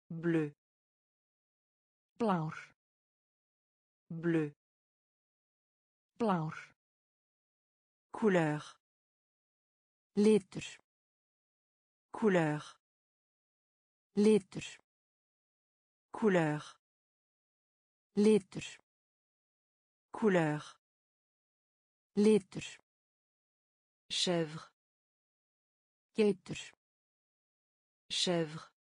Bleu. Blár. Bleu. Blár. Couleur. Litur. Couleur. Litur. Couleur. Litur. Couleur. Litur. Chèvre. Geitur. Chèvre.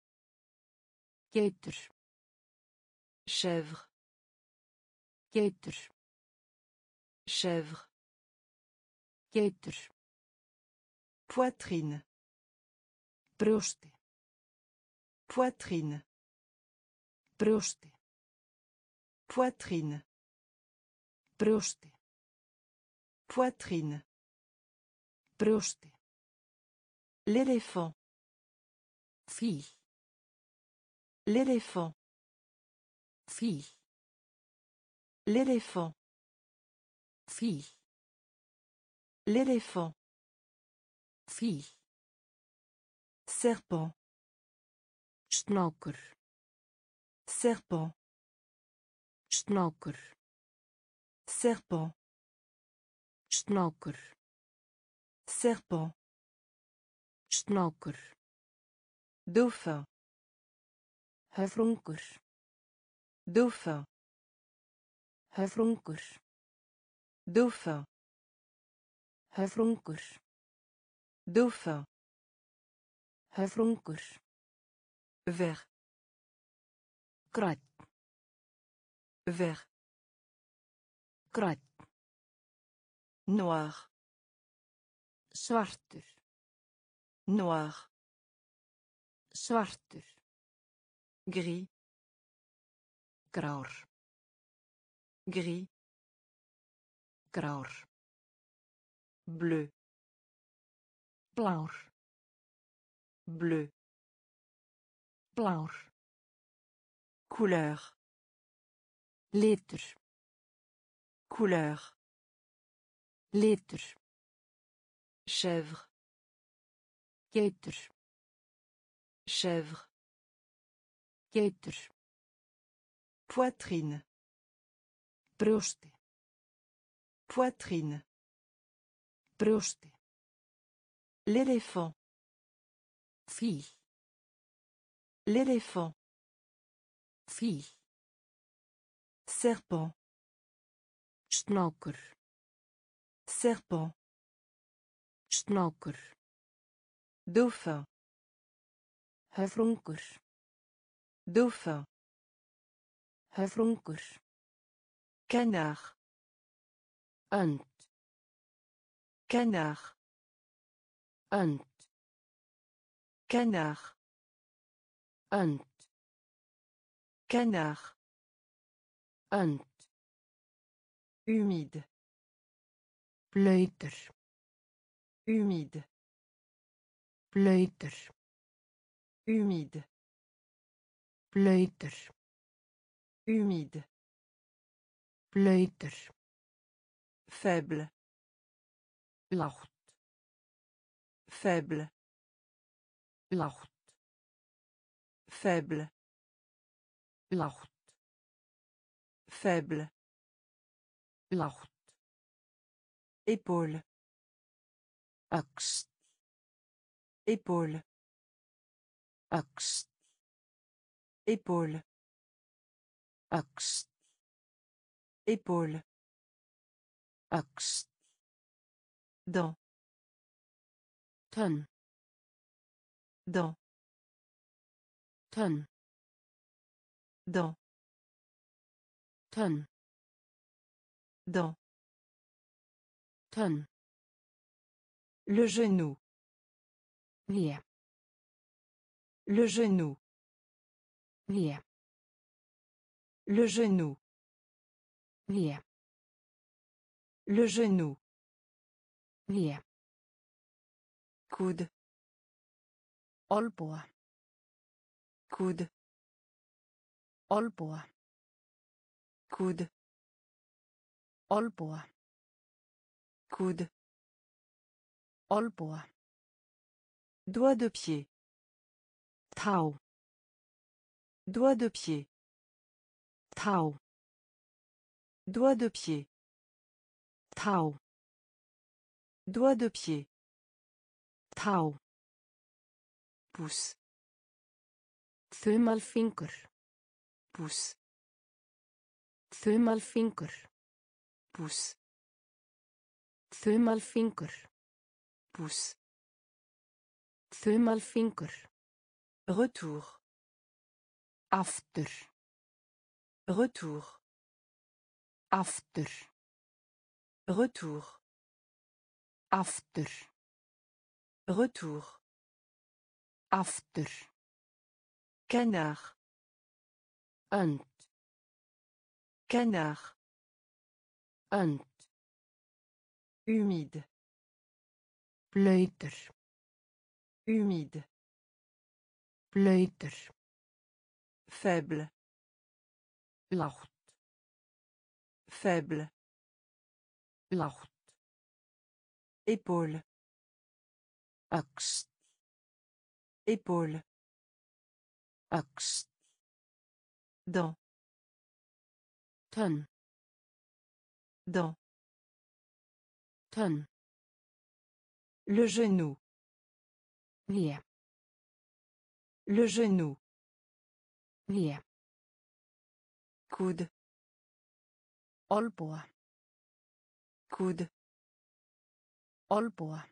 Geitur. Chèvre. Geitur. Chèvre. Geitur. Poitrine. Brjósti. Poitrine. Brjósti. Poitrine. Brjósti. Poitrine. Brjósti. L'éléphant. Fíl. L'éléphant. Fíl. L'éléphant. Fíl. L'éléphant. Fíl. Serpent. Snákur. Serpent. Snákur. Serpent. Snákur. Serpent. Snákur. Dauphin. Höfrungur. Dauphin. Höfrungur. Dauphin. Höfrungur. Dauphin. Höfrungur. Vert. Grænn. Vert. Grænn. Noir. Svartur. Noir. Svartur. Gris. Grár. Gris. Grár. Bleu. Blár. Bleu. Blár. Couleur. Litur. Couleur. Litur. Chèvre. Geitur. Chèvre. Geitur. Poitrine. Brjósti. Poitrine. Brjósti. L'éléphant. Fíl. L'éléphant. Fíl. Serpent. Snákur. Serpent. Snákur. Dauphin. Höfrungur. Dauphin. Höfrungur. Canard. önd Canard. önd Canard. önd Canard. önd Humide. blöytur Humide. blöytur Humide. blöytur Humide. blöytur Faible. Lágt Faible. lágt Faible. lágt Faible. lágt Épaule. öxl Épaule. öxl Épaule. öxl Épaule. Dent. tönn Dent. tönn Dent. tönn Dent. tönn Le genou. vé Le genou. vé Le genou. vé Le genou. Coude. olboa Coude. olboa Coude. olboa Coude. olboa Doigt de pied. tá Doigt de pied. tá Doigt de pied. tá Doigt de pied. tá Pouce. þumalfingur Pouce. þumalfingur Pouce. þumalfingur Pouce. þumalfingur Retour. aftur Retour. aftur Retour. After. Retour. After. Canard. Hunt. Canard. Hunt. Humide. Pleuter. Humide. Pleuter. Faible. Lacht. Faible. Lacht. Épaule. öxl Épaule. öxl Dent. tönn Dent. tönn Le genou. vé Le genou. vé Coude. olboa Coude. Olboa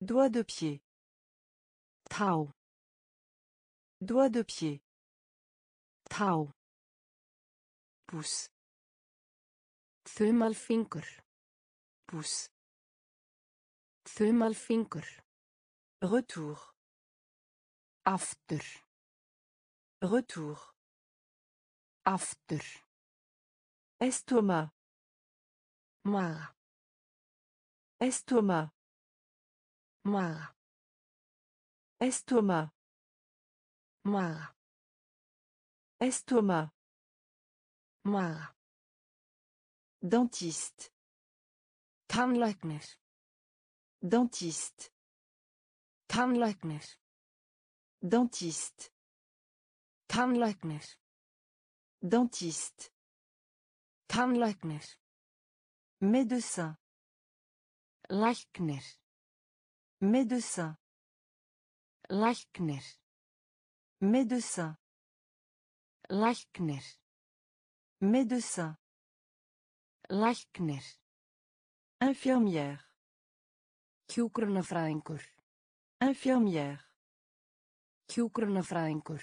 Doigt de pied. tá Doigt de pied. tá Pouce. þumalfingur Pouce. þumalfingur Retour. aftur Retour. aftur Estomac. maga Estomac. maga Estomac. maga Estomac. maga Dentiste. tannlæknir Dentiste. tannlæknir Dentiste. tannlæknir Dentiste. tannlæknir Médecin. Læknir Médecin. læknir Médecin. læknir Médecin. læknir Infirmière. hjúgrunafræðingur Infirmière. hjúgrunafræðingur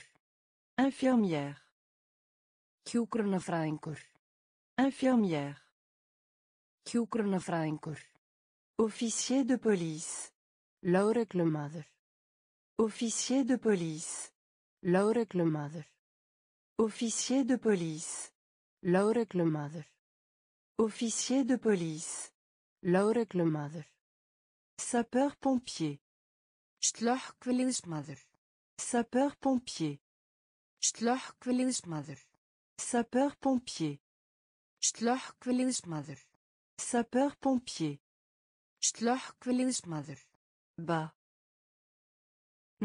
Infirmière. hjúgrunafræðingur Infirmière. Hjúgrunafræðingur. Officier de police. Lögreglumaður. Officier de police. Lögreglumaður. Officier de police. Lögreglumaður. Officier de police. Lögreglumaður. Sapeur-pompier. Slökkviliðsmaður. Sapeur-pompier. Slökkviliðsmaður. Sapeur-pompier. Slökkviliðsmaður. Sapeur-pompier. Slökkviliðsmaður. Bas.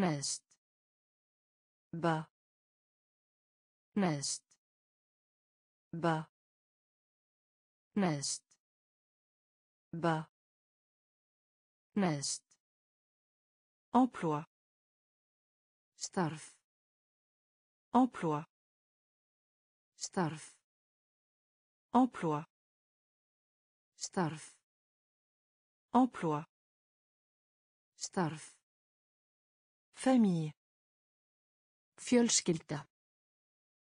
Neðst. Bas. Neðst. Bas. Neðst. Bas. Neðst. Emploi. Starf. Emploi. Starf. Emploi. Starf. Emploi. Starf. Famille. Fjölskylda.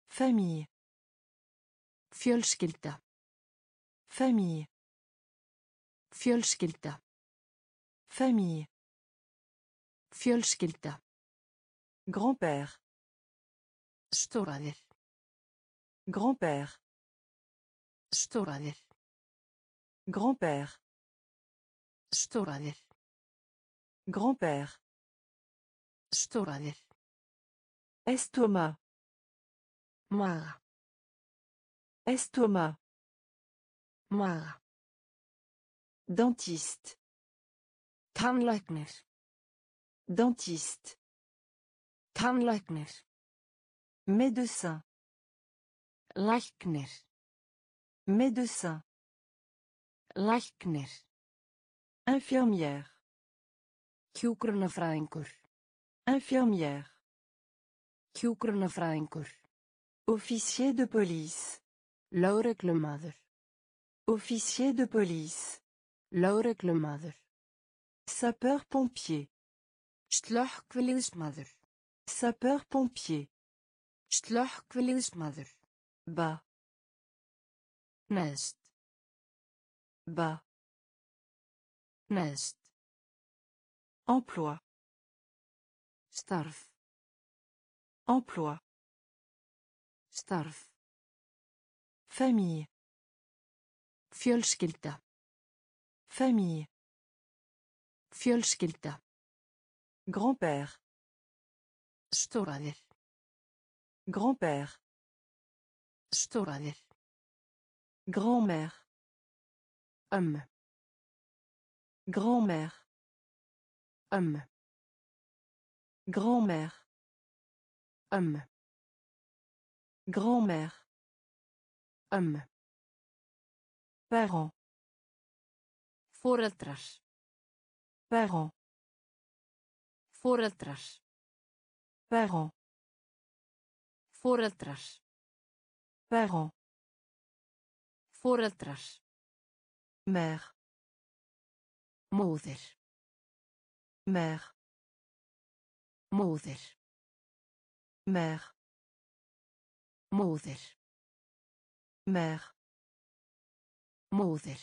Famille. Fjölskylda. Famille. Fjölskylda. Famille. Fjölskylda. Grand-père. Stóraðir. Grand-père. Stóraðir. Grand-père. Stóraðir. Grand-père. Stóraðir. Estomac. Maga. Estomac. Maga. Dentiste. Tannlæknir. Dentiste. Tannlæknir. Médecin. Læknir. Médecin. Læknir. Infirmière. Hjúgrunafræðingur. Infirmière. Hjúgrunafræðingur. Officier de police. Lögreglumaður. Officier de police. Lögreglumaður. Sapeur-pompier. Slökkviliðsmaður. Sapeur-pompier. Slökkviliðsmaður. Bas. Neðst. Bas. Neðst. Emploi. Starf. Emploi. Starf. Famille. Fjölskylda. Famille. Fjölskylda. Grand-père. Stóraðir. Grand-père. Stóraðir. Grand-mère. Ömmu. Grand-mère. Ömmu. Grand-mère. Ömmu. Grand-mère. Ömmu. Parent. Foreldrar. Parent. Foreldrar. Parent. Foreldrar. Parent. Foreldrar. Mère. Móðir. Mère. Móðir. Mère. Móðir. Mère. Móðir.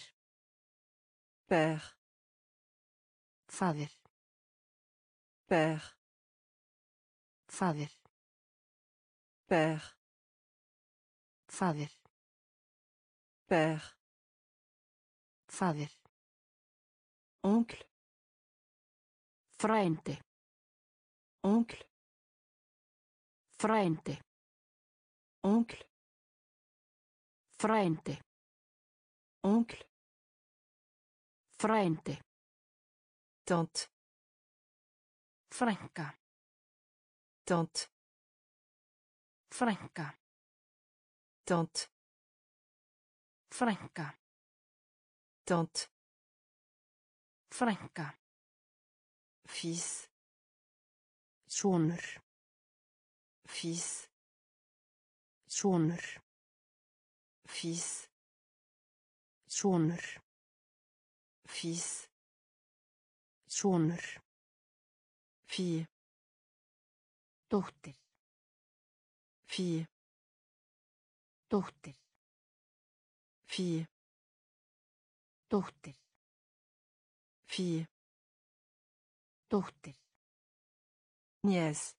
Père. Faðir. Père. Faðir. Père. Faðir. Père. Faðir oncle frente oncle frente oncle frente oncle frente tante. Franca tante. Franca tante. Franca tante. Frænka. Fís. Sónur. Fís. Sónur. Fís. Sónur. Fís. Sónur. Fí. Dóttir. Fí. Dóttir. Fí. Dóttir. Fille. Dóttir. Nièce.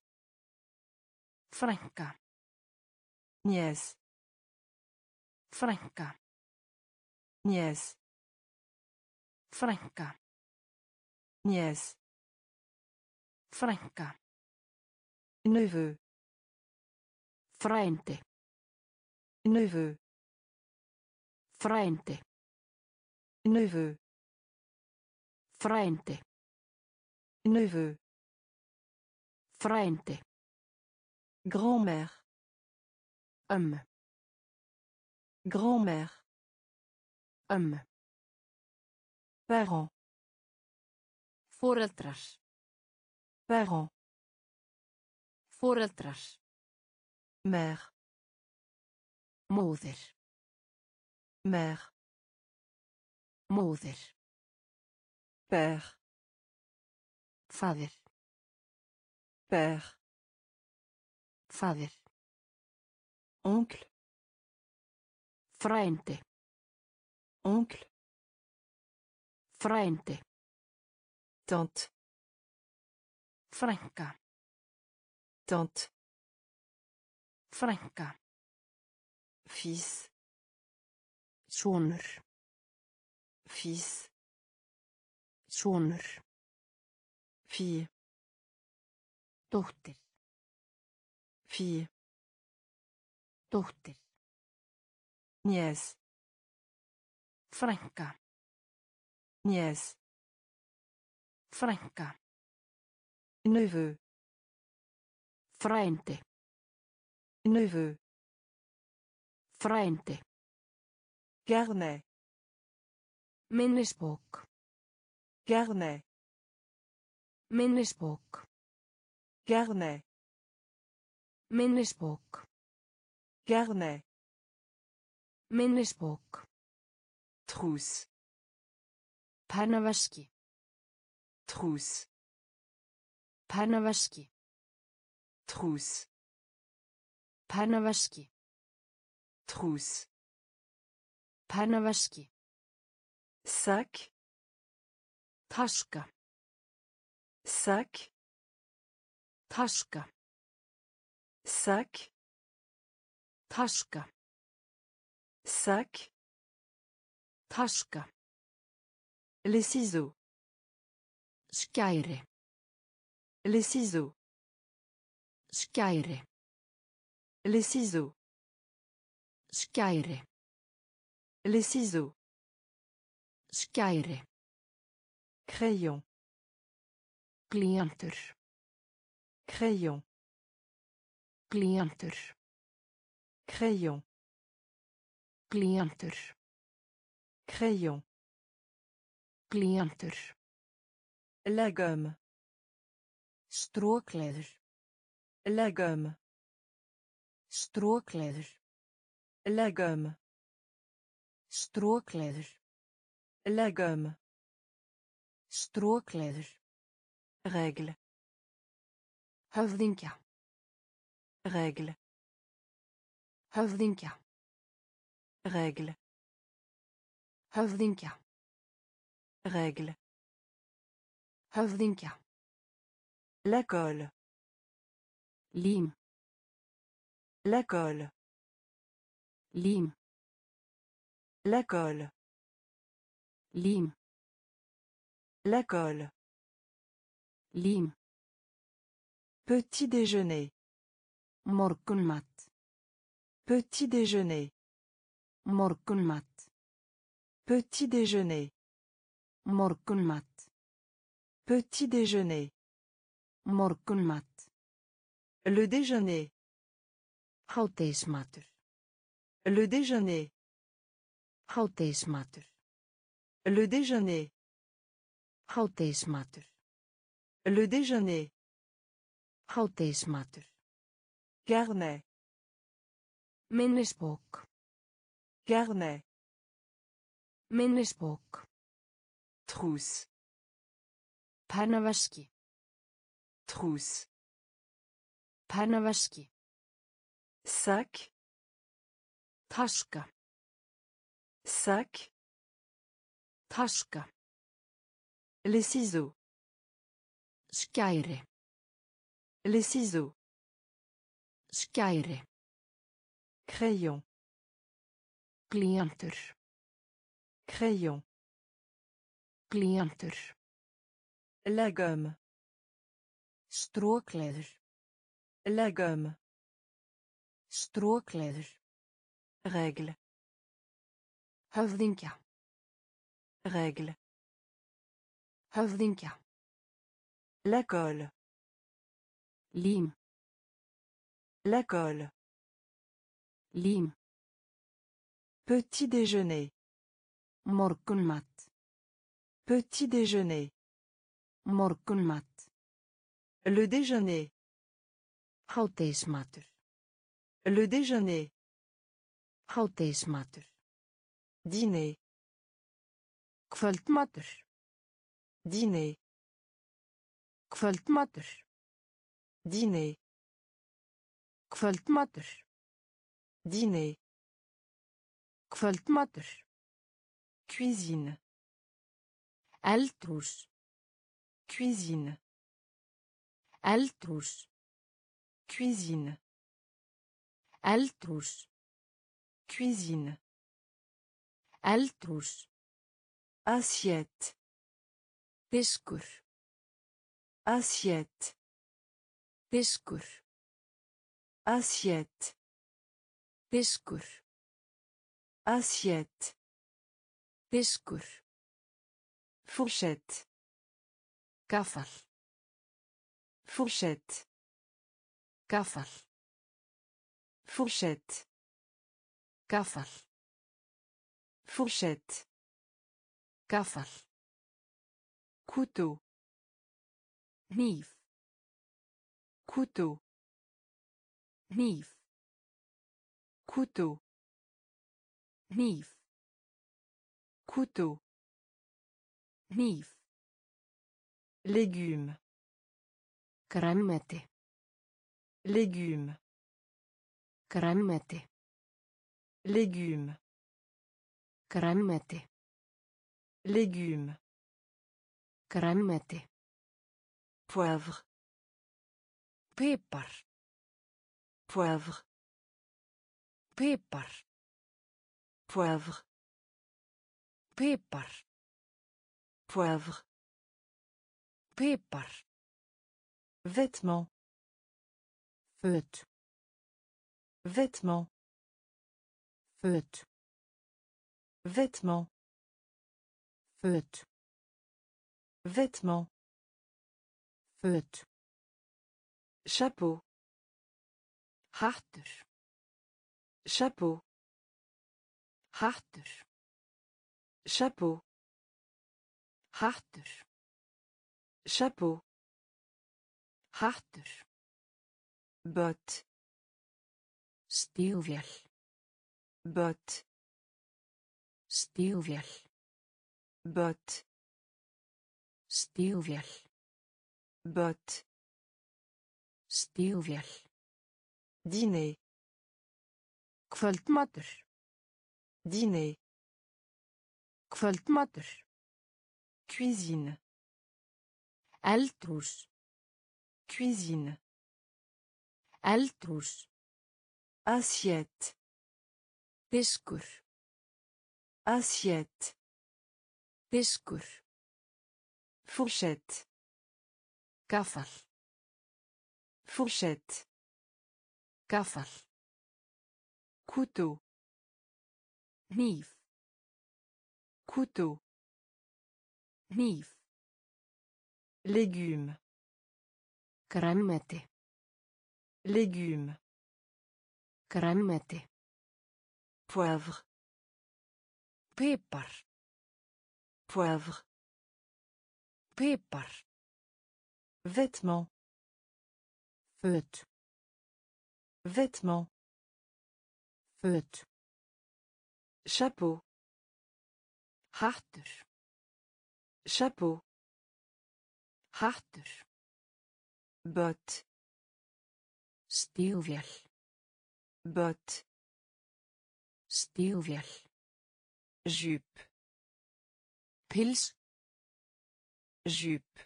Frænka. Nièce. Frænka. Nièce. Frænka. Nièce. Frænka. Neveu. Frændi. Neveu. Frændi. Neveu. Frændi. Neveu. Frændi. Grand-mère. Ömmu. Grand-mère. Ömmu. Parent. Foreldrar. Parent. Foreldrar. Mère. Móðir. Mère. Móðir. Père. Faðir. Père. Faðir. Oncle. Frændi. Oncle. Frændi. Tante. Frænka. Tante. Frænka. Fils. Sonur. Fils. Sonur. Fíi. Dóttir. Fíi. Dóttir. Njæs. Frænka. Njæs. Frænka. Nöfu. Frændi. Nöfu. Frændi. Gerne. Minnisbók. Carnet. Minnisbók. Carnet. Minnisbók. Carnet. Minnisbók. Trús. Pannaveski. Trús. Pannaveski. Trús. Pannaveski. Trús. Pannaveski. Sac. Taska. Sac. Taska. Sac. Taska. Sac. Taska. Les ciseaux. Skæri. Les ciseaux. Skæri. Les ciseaux. Skæri. Les ciseaux. Skæri. Crayon. Glýantur. Crayon. Glýantur. Crayon. Glýantur. Crayon. Glýantur. Lagum. Strókleður. Lagum. Strókleður. Lagum. Strókleður. Lagum. Strókleður. Règle. Höfðingja. Règle. Höfðingja. Règle. Höfðingja. Règle. Höfðingja. La colle. Lím. La colle. Lím. La colle. Petit déjeuner. Morgunmat. Petit déjeuner. Morgunmat. Petit déjeuner. Morgunmat. Petit déjeuner. Morgunmat. Le déjeuner. Hádegismatur. Le déjeuner. Hádegismatur. Le déjeuner. Háteismatur. Le déjeuner. Háteismatur. Garnet. Minnisbók. Garnet. Minnisbók. Trús. Pannaveski. Trús. Pannaveski. Sack. Taska. Sack. Taska. Les ciseaux. Skæri. Les ciseaux. Skæri. Crayon. Glíantur. Crayon. Glíantur. La gomme. Strókleður. La gomme. Strókleður. Règle. Höfðingja. Règle. Höfðingja. La colle. Lím. La colle. Lím. Petit déjeuner. Morgunmat. Petit déjeuner. Morgunmat. Le déjeuner. Hádegismatur. Le déjeuner. Hádegismatur. Dîner. Kvöldmatur. Dîner. Kvöldmatur. Dîner. Kvöldmatur. Dîner. Kvöldmatur. Cuisine. Eldhús. Cuisine. Eldhús. Cuisine. Eldhús. Cuisine. Eldhús. Assiette. Diskur. Assiette. Diskur. Assiette. Diskur. Assiette. Diskur. Fourchette. Gaffal. Fourchette. Gaffal. Fourchette. Gaffal. Fourchette. Gaffal. Couteau. Hníf. Couteau. Hníf. Couteau. Hníf. Couteau. Hníf. Légumes. Grænmeti. Légumes. Grænmeti. Légumes. Grænmeti. Légumes. Grænmeti. Poivre. Pipar. Poivre. Pipar. Poivre. Pipar. Poivre. Pipar. Vêtements. Föt. Vêtements. Föt. Vêtements. Föt. Vêtements. Föt. Chapeau. Hattur. Chapeau. Hattur. Chapeau. Hattur. Chapeau. Hattur. Botte. Stígvél. Botte. Stígvél. Botte. Stígvél. Botte. Stígvél. Dîner. Kvöldmatur. Dîner. Kvöldmatur. Cuisine. Eldhús. Cuisine. Eldhús. Assiette. Diskur. Assiette. Diskur. Fourchette. Gaffal. Fourchette. Gaffal. Couteau. Hníf. Couteau. Hníf. Légumes. Grænmeti. Légumes. Grænmeti. Poivre. Pipar. Poivre. Pépar. Vêtements. Feut. Vêtements. Feut. Chapeau. Harter. Chapeau. Harter. Bot. Stígvél. Bot. Stígvél. Jupe. Pils. Jupe.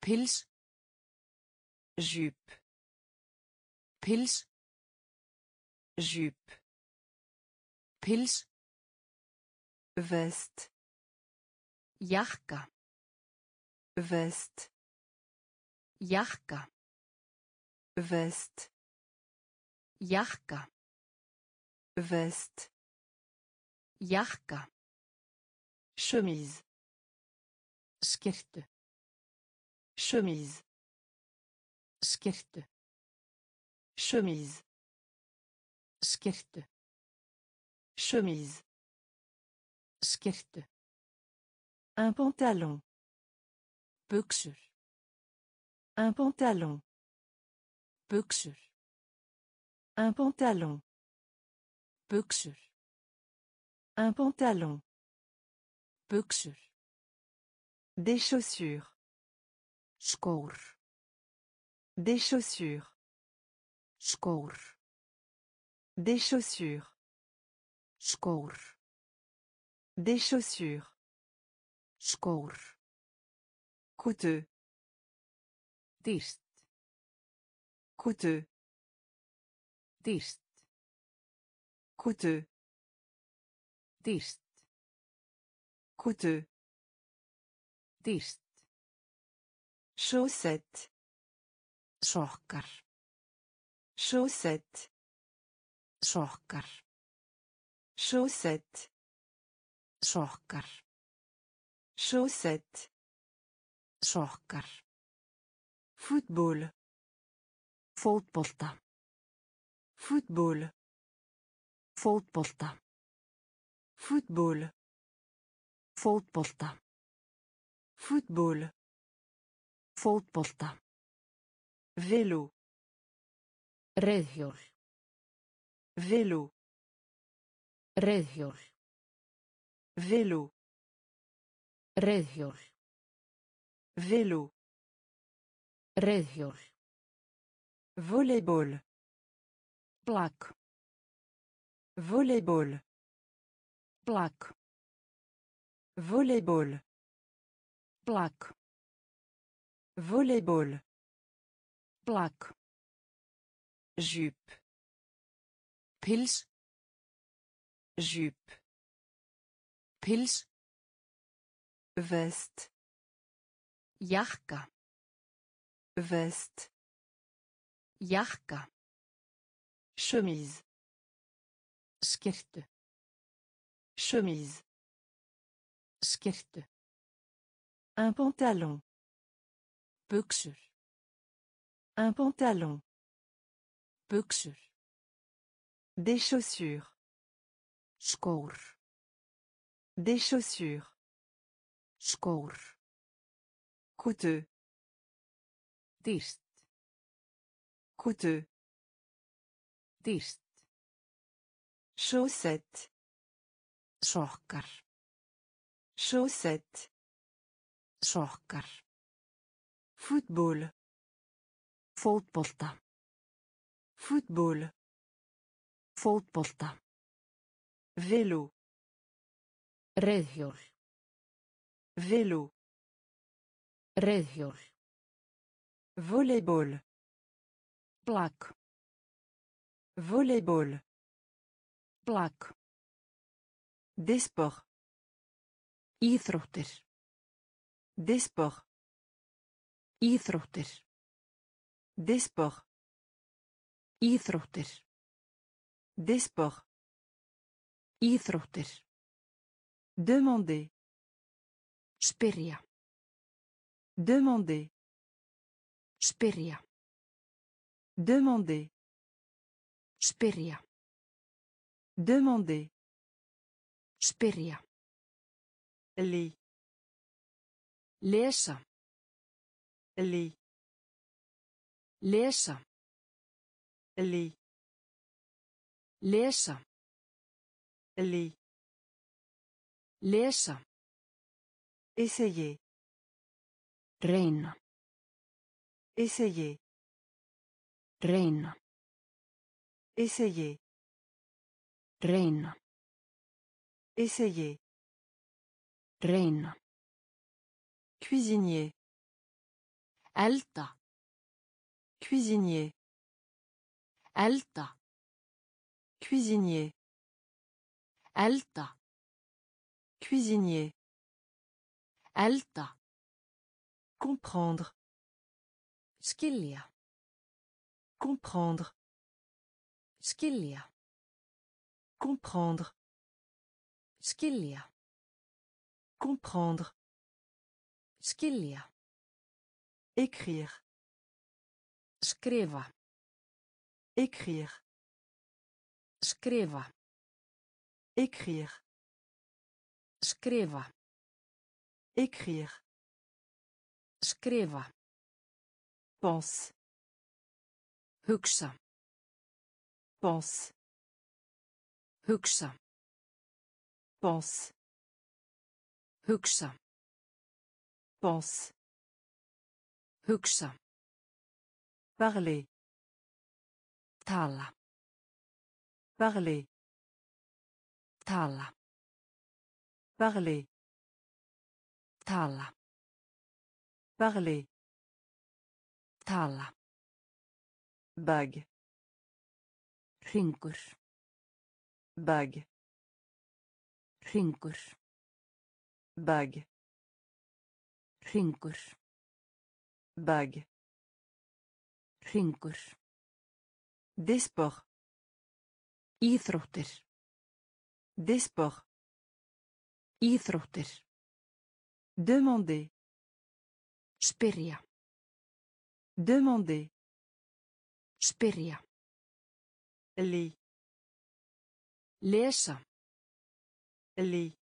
Pils. Jupe. Pils. Jupe. Pils. Veste. Jakka. Veste. Jakka. Veste. Jakka. Veste. Jakka. Chemise. Skyrtu. Chemise. Skyrtu. Chemise. Skyrtu. Chemise. Skyrtu. Un pantalon. Buxur. Un pantalon. Buxur. Un pantalon. Buxur. Un pantalon. Buxur. Des chaussures. Skór. Des chaussures. Skór. Des chaussures. Skór. Des chaussures. Skór. Coûteux. Dýrt. Coûteux. Dýrt. Coûteux. Dýrt. Coûteux. Dýrt. Chaussette. Sokkar. Chaussette. Sokkar. Chaussette. Sokkar. Chaussette. Sokkar. Football. Fótbolta. Football. Fótbolta. Football. Fótbolta. Football. Fótbolta. Vélo. Reiðhjól. Vélo. Reiðhjól. Vélo. Reiðhjól. Vélo. Reiðhjól. Volleyball. Blak. Volleyball. Blak. Volleyball. Blak. Volleyball. Blak. Jupe. Pils. Jupe. Pils. Veste. Jakka. Veste. Jakka. Chemise. Skyrtu. Chemise. Skyrtu. Un pantalon. Buxur. Un pantalon. Buxur. Des chaussures. Skór. Des chaussures. Skór. Coûteux. Dýrt. Coûteux. Dýrt. Chaussette. Sokkar. Chaussette. Sokkar. Fútból. Fótbolta. Fútból. Fótbolta. Veló. Reiðhjól. Veló. Reiðhjól. Volleyból. Plak. Volleyból. Plak. Despor. Íþróttir. Des sports. Íþróttir. Des sports. Íþróttir. Des sports. Íþróttir. Demander. Spyrja. Demander. Spyrja. Demander. Spyrja. Demander. Spyrja. Lit. Lesa. Li. Lesa. Li. Lesa. Li. Lesa. Essayer. Reina. Essayer. Reina. Essayer. Reina. Essayer. Reina. Cuisinier. Elda. Cuisinier. Elda. Cuisinier. Elda. Cuisinier. Elda. Comprendre. Skilja. Comprendre. Skilja. Comprendre. Skilja. Comprendre. Skilja. Écrire. Skrifa. Écrire. Skrifa. Écrire. Skrifa. Écrire. Skrifa. Pense. Hugsa. Pense. Hugsa. Pense. Hugsa. Pense. Huxa. Parler. Tala. Parler. Tala. Parler. Tala. Parler. Tala. Bag. Rinkur. Bag. Rinkur. Bag. Hringur. Bag. Hringur. Despor. Íþróttir. Despor. Íþróttir. Demander. Spyrja. Demander. Spyrja. Lí. Lesa. Lí.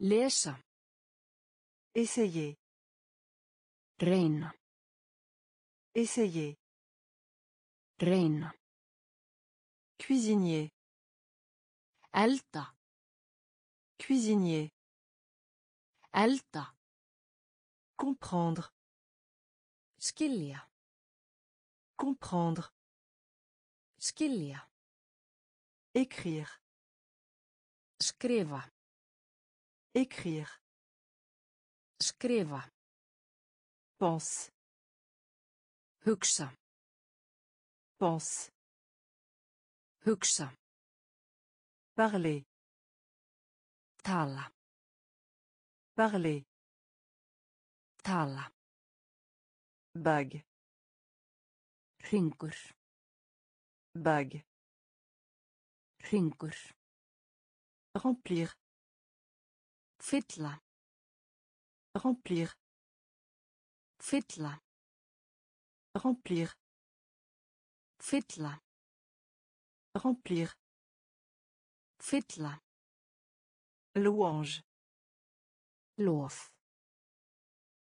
Lesa. Essayer. Reyna. Essayer. Reyna. Cuisinier. Elda. Cuisinier. Elda. Comprendre. Skilja. Comprendre. Skilja. Écrire. Skrifa. Écrire. Skriva. Pass. Hugsa. Pass. Hugsa. Parler. Tala. Parler. Tala. Bag. Ringur. Bag. Ringur. Remplir. Fylla. Remplir. Fylla. Remplir. Fylla. Remplir. Fylla. Louange. Lof.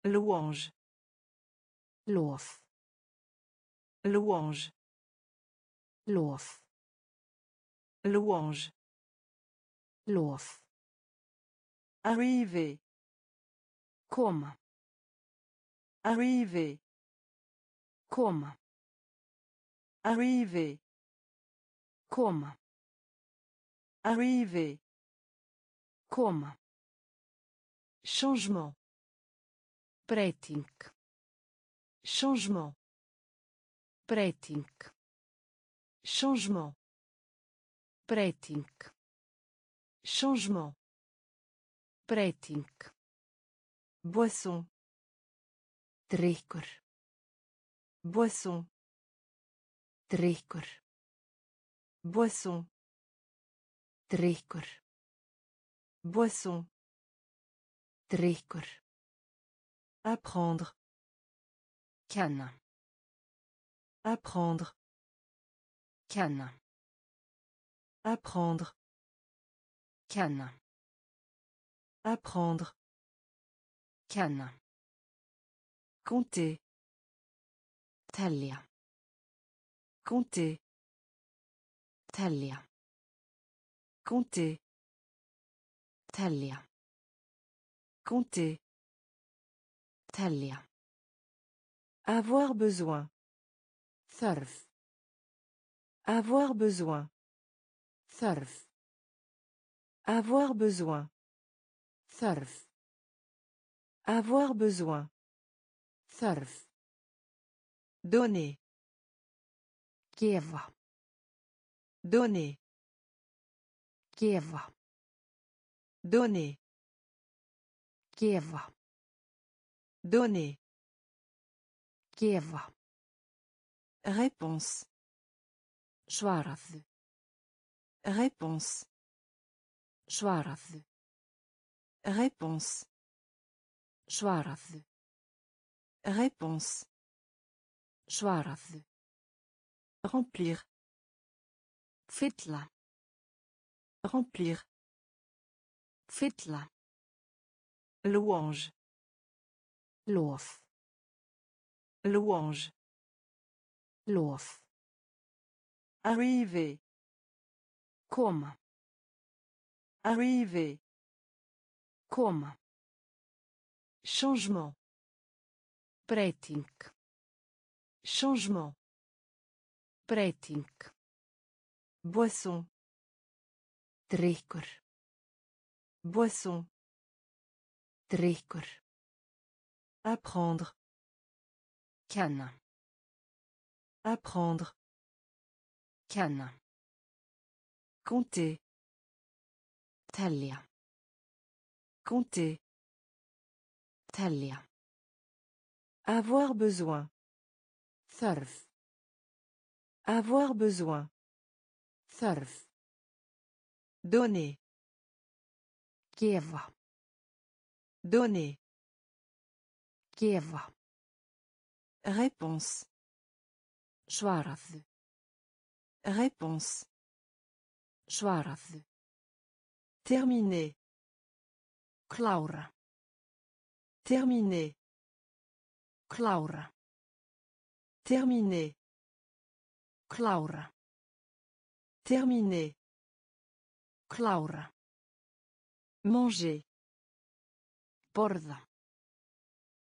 Louange. Lof. Louange. Lof. Louange. Lof. Arriver. Como. Arriver. Como. Arriver. Como. Arriver. Como. Changement. Prêting. Changement. Prêting. Changement. Prêting. Changement. Prêting. Boisson. Drykkur. Boisson. Drykkur. Boisson. Drykkur. Boisson. Apprendre. Kenna. Apprendre. Kenna. Apprendre. Kenna. Apprendre. Kenna. Compter. Telja. Compter. Telja. Compter. Telja. Compter. Telja. Avoir besoin. Þörf. Avoir besoin. Þörf. Avoir besoin. Þörf. Avoir besoin. Þörf. Donner. Gefa. Donner. Gefa. Donner. Gefa. Donner. Gefa. Réponse. Svaraðu. Réponse. Svaraðu. Réponse. Svaraðu. Réponse. Svaraðu. Remplir. Fylla. Remplir. Fylla. Louange. Lof. Louange. Lof. Arriver. Koma. Arriver. Koma. Changement. Breyting. Changement. Breyting. Boisson. Drykkur. Boisson. Drykkur. Apprendre. Kenna. Apprendre. Kenna. Compter. Telja. Compter. Telja. Avoir besoin. Þörf. Avoir besoin. Þörf. Donner. Gefa. Donner. Gefa. Réponse. Svaraðu. Réponse. Svaraðu. Terminer. Klára. Terminer. Klára. Terminer. Klára. Terminer. Klára. Manger. Borða.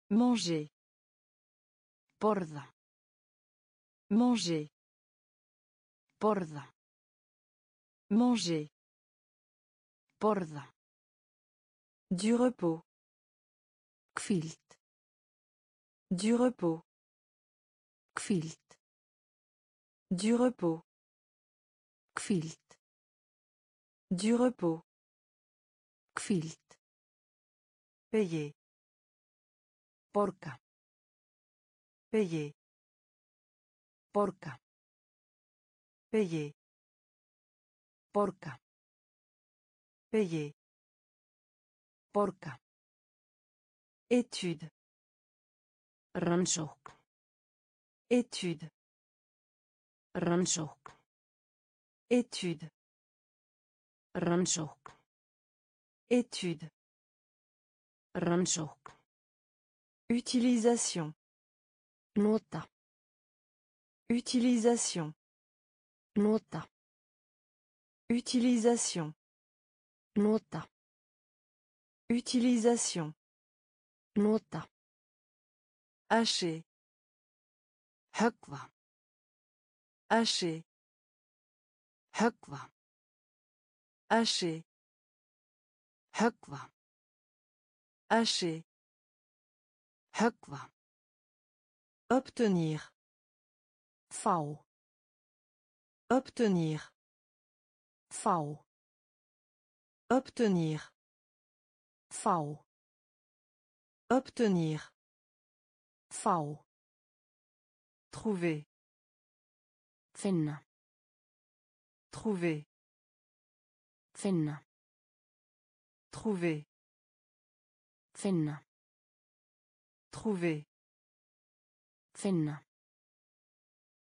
Manger. Borða. Manger. Borða. Manger. Borða. Du repos. Du repos. Hvíld. Du repos. Hvíld. Du repos. Hvíld. Payer. Borga. Payer. Borga. Payer. Borga. Payer. Borga. Étude. Rannsókn. Étude. Rannsókn. Étude. Rannsókn. Étude. Rannsókn. Utilisation. Nota. Utilisation. Nota. Utilisation. Nota. Utilisation. Nota. Hacher. Höggva. Hacher. Höggva. Hacher. Höggva. Hacher. Höggva. Obtenir. Fá. Obtenir. Fá. Obtenir. Fá. Obtenir. Fá. Trouver. Finna. Trouver. Finna. Trouver. Finna. Trouver. Finna.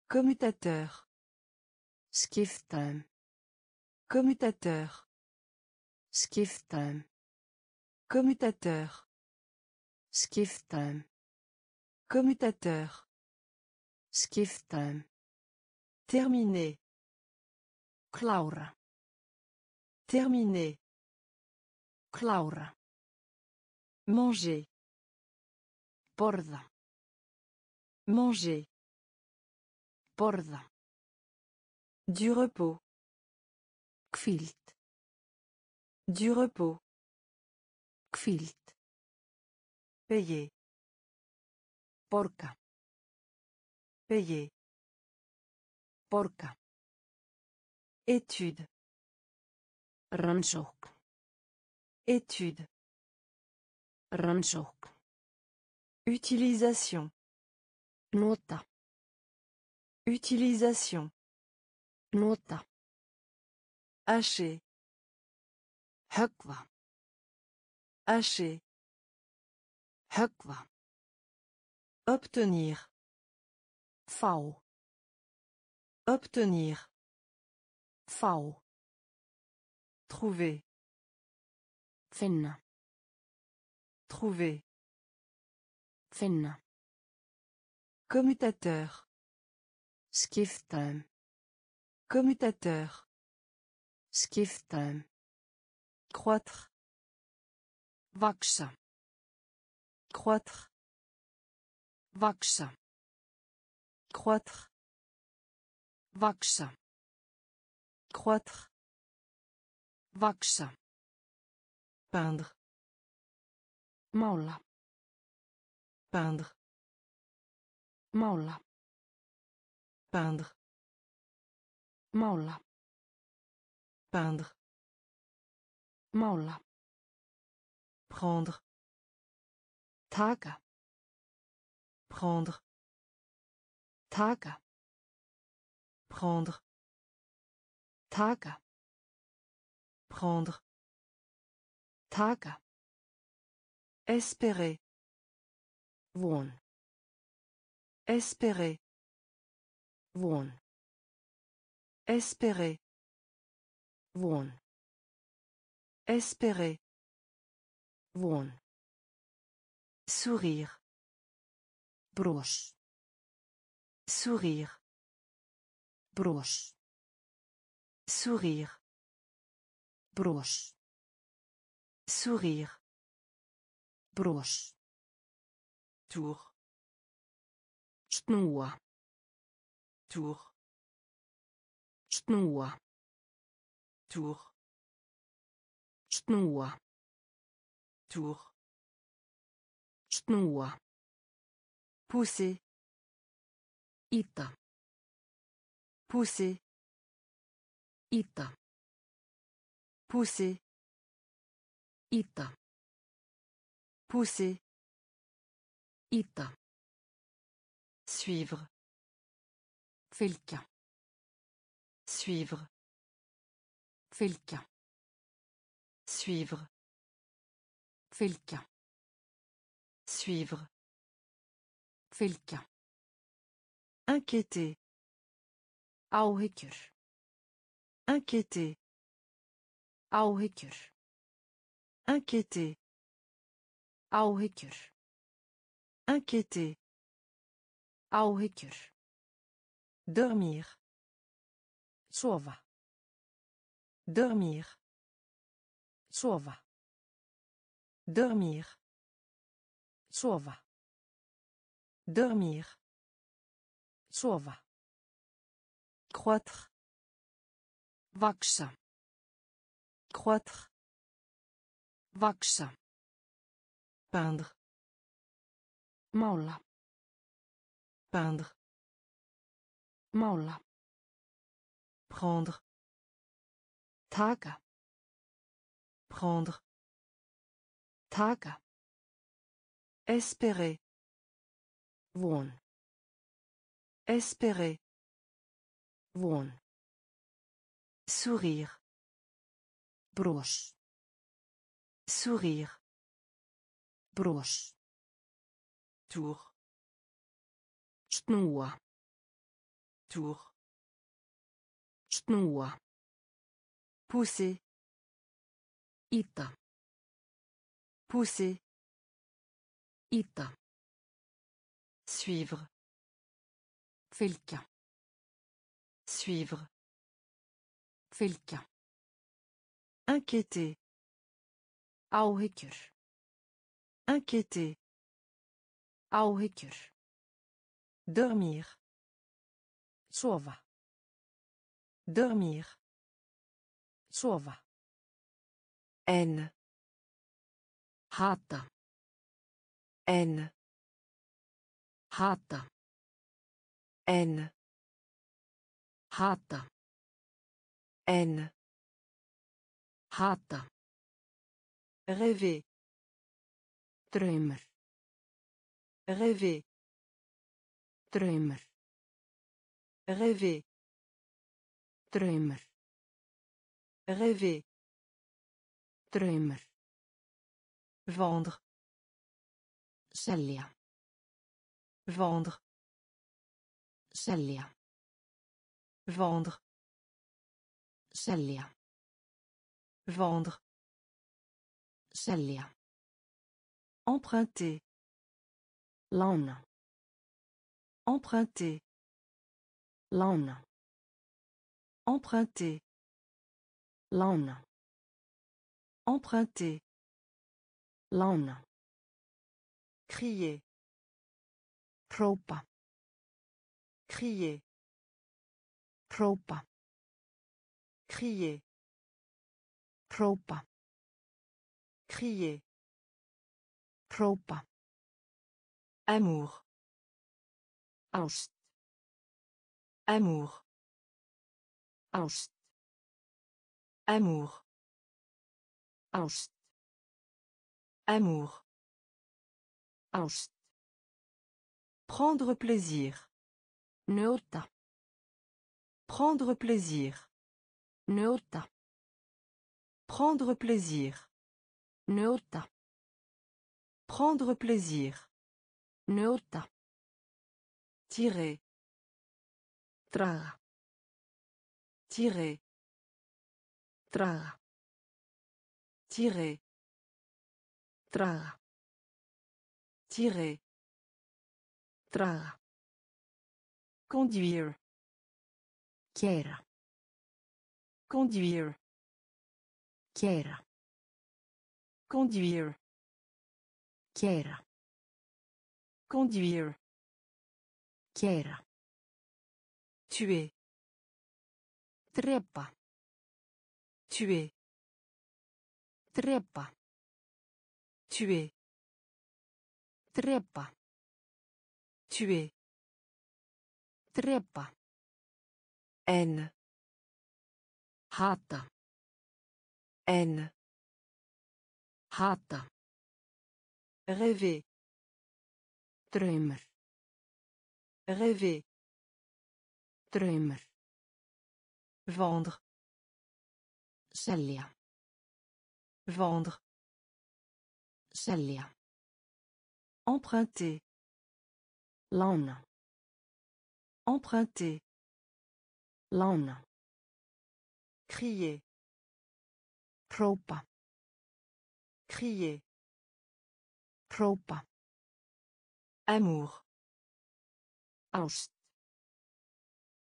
Commutateur. Skipta um. Commutateur. Skipta um. Commutateur. Skipta um. Commutateur. Skipta um. Terminer. Klára. Terminer. Klára. Manger. Borða. Manger. Borða. Du repos. Hvíld. Du repos. Hvíld. Payer. Borga. Payer. Borga. Étude. Rannsókn. Étude. Rannsókn. Utilisation. Nota. Utilisation. Nota. Hacher. Hacher. Höggva. Obtenir. Fá. Obtenir. Fá. Trouver. Finna. Trouver. Finna. Commutateur. Skipta um. Commutateur. Skipta um. Croître. Croître. Vaxa. Croître. Vaxa. Croître. Vaxa. Peindre. Mála. Peindre. Mála. Peindre. Mála. Peindre. Mála. Prendre. Prendre. Taka. Prendre. Taka. Prendre. Taka. Espérer. Von. Espérer. Von. Espérer. Von. Espérer. Von. Sourire. Bros. Sourire. Bros. Sourire. Bros. Sourire. Bros. Tour. Snúa. Tour. Snúa. Tour. Snúa. Tour. Snúa. Pousser. Ýta. Pousser. Ýta. Pousser. Ýta. Pousser. Ýta. Suivre. Fylgja. Suivre. Fylgja. Suivre. Fylgja. Suivre. Fylgja. Inquiéter. Áhyggjur. Inquiéter. Áhyggjur. Inquiéter. Áhyggjur. Inquiéter. Áhyggjur. Dormir. Sofa. Dormir. Sofa. Dormir. Sofa. Dormir. Sofa. Croître. Vaxa. Croître. Vaxa. Peindre. Mála. Peindre. Mála. Prendre. Taka. Prendre. Taka. Espérer. Von. Espérer. Von. Sourire. Bros. Sourire. Bros. Tour. Snúa. Tour. Snúa. Pousser. Ýta. Pousser. Suivre. Fylgja. Suivre. Fylgja. Inquiéter. Áhyggjur. Inquiéter. Áhyggjur. Dormir. Sofa. Dormir. Sofa. Haine. Hata. Haine Hata. haine Hata. haine Hata. rêver Draumur. rêver Draumur. rêver Draumur. rêver Draumur. vendre Selja. vendre Selja. vendre Selja. vendre Selja. emprunter Lána. emprunter Lána. emprunter Lána. emprunter Lána. Crier Hrópa. crier Hrópa. crier Hrópa. crier Hrópa. amour Ást. amour Ást. amour Ást. amour Prendre plaisir Njóta. prendre plaisir Njóta. prendre plaisir Njóta. prendre plaisir Njóta. tirer Draga. tirer Draga. tirer Draga. Tirer Draga. conduire Keyra. conduire Keyra. conduire Keyra. conduire Keyra. tuer Drepa. tuer Drepa. tuer Drepa. tuer Drepa. haine Hata. haine Hata. rêver Draumur. rêver Draumur. vendre Selja. vendre Selja. Emprunter Lána. emprunter Lána. crier Hrópa. crier Hrópa. amour Ást.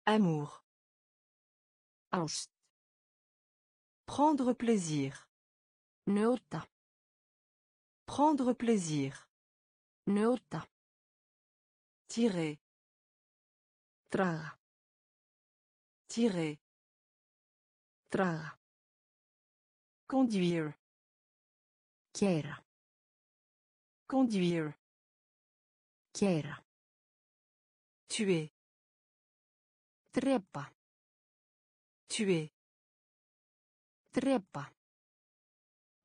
amour Ást. prendre plaisir Njóta. prendre plaisir Tirer Draga. tirer Draga. conduire Keyra. conduire Keyra. tuer Drepa. tuer Drepa.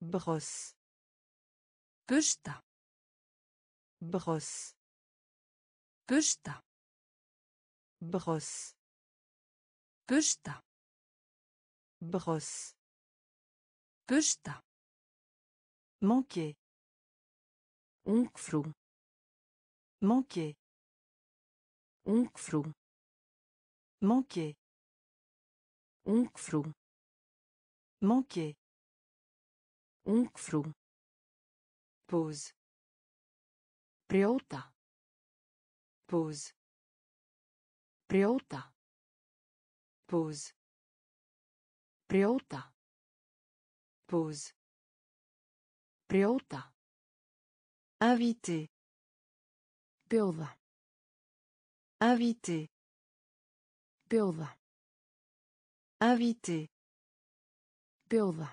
brosse Busta. Brosse Busta. brosse Busta. brosse Busta. manquer Ungfrú. manquer Ungfrú. manquer Ungfrú. manquer Ungfrú. pause Brjóta. Pose. Brjóta. Pose. Brjóta. Pose. Brjóta. Invité. Bjóða. Invité. Bjóða. Invité. Bjóða.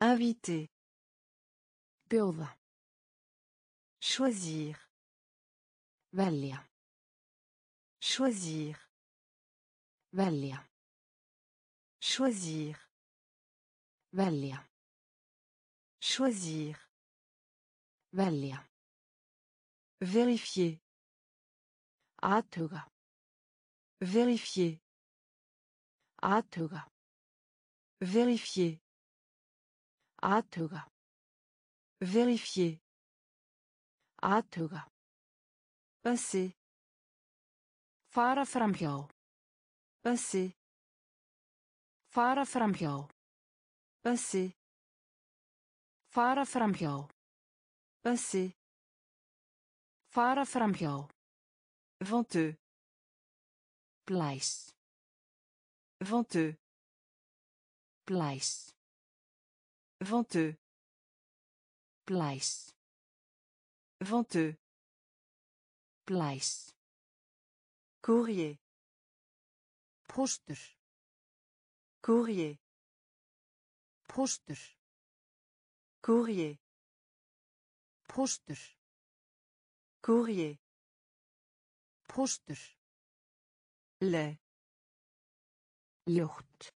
Invité. Bjóða. Choisir. Velja. Choisir. Velja. Choisir. Velja. Choisir. Velja. Vérifier. Athuga. Vérifier. Athuga. Vérifier. Athuga. Vérifier. Athuga. Passer. Fara framhjá. Passer. Fara framhjá. Passer. Fara framhjá. Passer. Fara framhjá. Venteux. Blæs. Venteux. Blæs. Venteux. Blæs. Venteux. Blæs. Courrier. Póstur. Courrier. Póstur. Courrier. Póstur. Courrier. Póstur. lait Ljótt.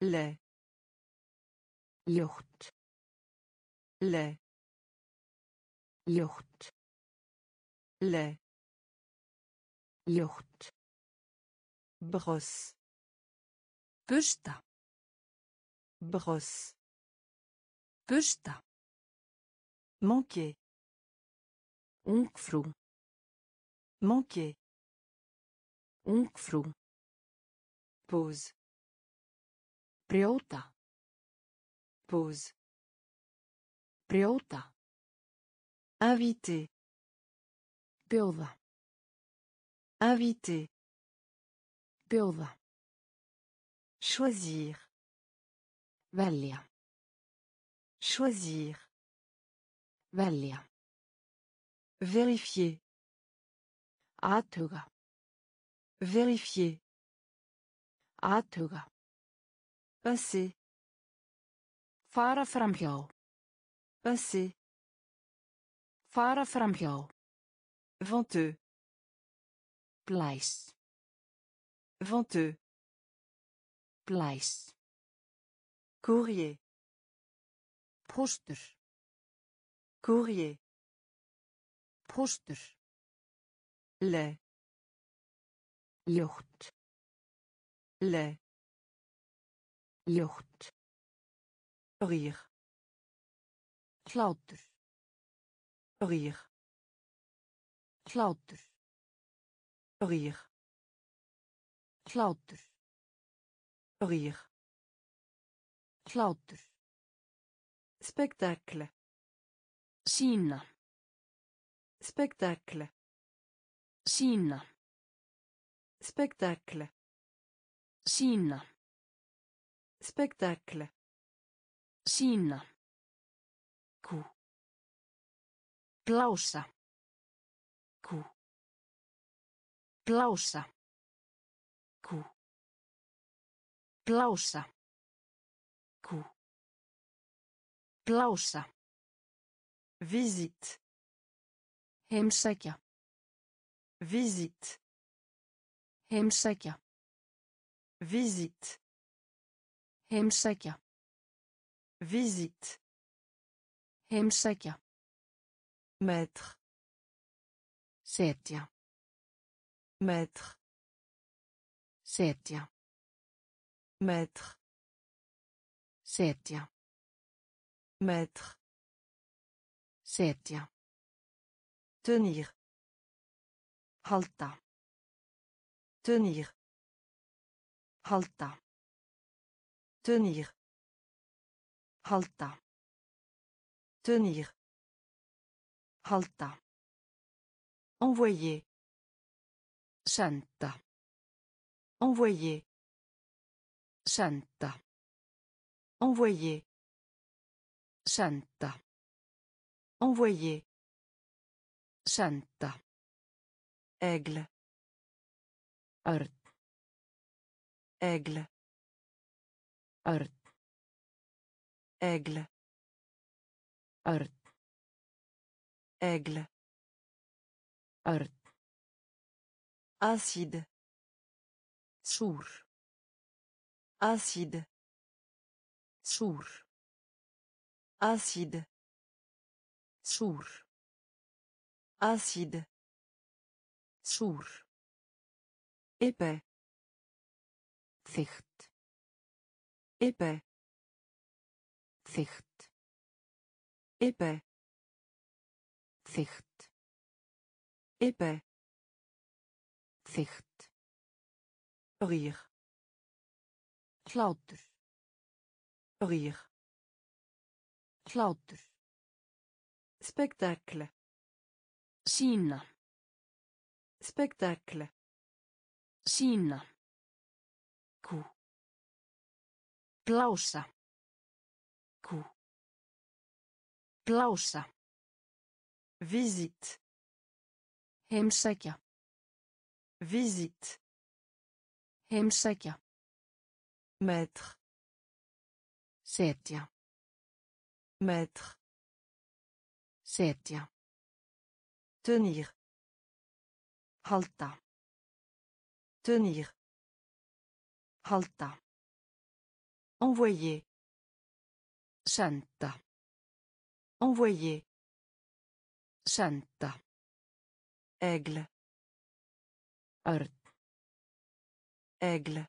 lait Ljótt. lait Ljótt. lait Ljótt. brosse Bursta. brosse Bursta. manquer Ungfrú. manquer Ungfrú. pause Brjóta. pause Brjóta. Inviter Bjóða. inviter Bjóða. choisir Velja. choisir Velja. vérifier Athuga. vérifier Athuga. passer Fara framhjá. passer Fara framhjá. venteux Blæs. venteux Blæs. courrier Póstur. courrier Póstur. lait Ljótt. lait Ljótt. rire Hlátur. Rire. Hlátur. Rire. Hlátur. Rire. Hlátur. Spektakle. Sýna. Spektakle. Sýna. Spektakle. Sýna. Spektakle. Sýna. Coup. Blása. Kú. Blása. Kú. Blása. Kú. Blása. Visit. Heimsækja. Visit. Heimsækja. Visit. Heimsækja. Visit. Heimsækja. Maître Setja. maître Setja. maître Setja. maître Setja. tenir Halda. tenir Halda. tenir Halda. tenir Halda. envoyer Senda. envoyer Senda. envoyer Senda. envoyer Senda. aigle Örn. aigle Örn. aigle Örn. Aigle. أرض. acide sour acide sour acide sour acide sour épais thicht épais thicht épais Þygt. Épais. Þygt. Rire. Hlátur. Rire. Hlátur. Spektakle. Sýna. Spektakle. Sýna. Kú. Blása. Kú. Blása. Visite. Heimsækja. Visite. Heimsækja. Maître. Setja. Maître. Setja. Tenir. Halda. Tenir. Halda. Envoyer. Senda. Envoyer. Senda. Aigle. Örn. Aigle.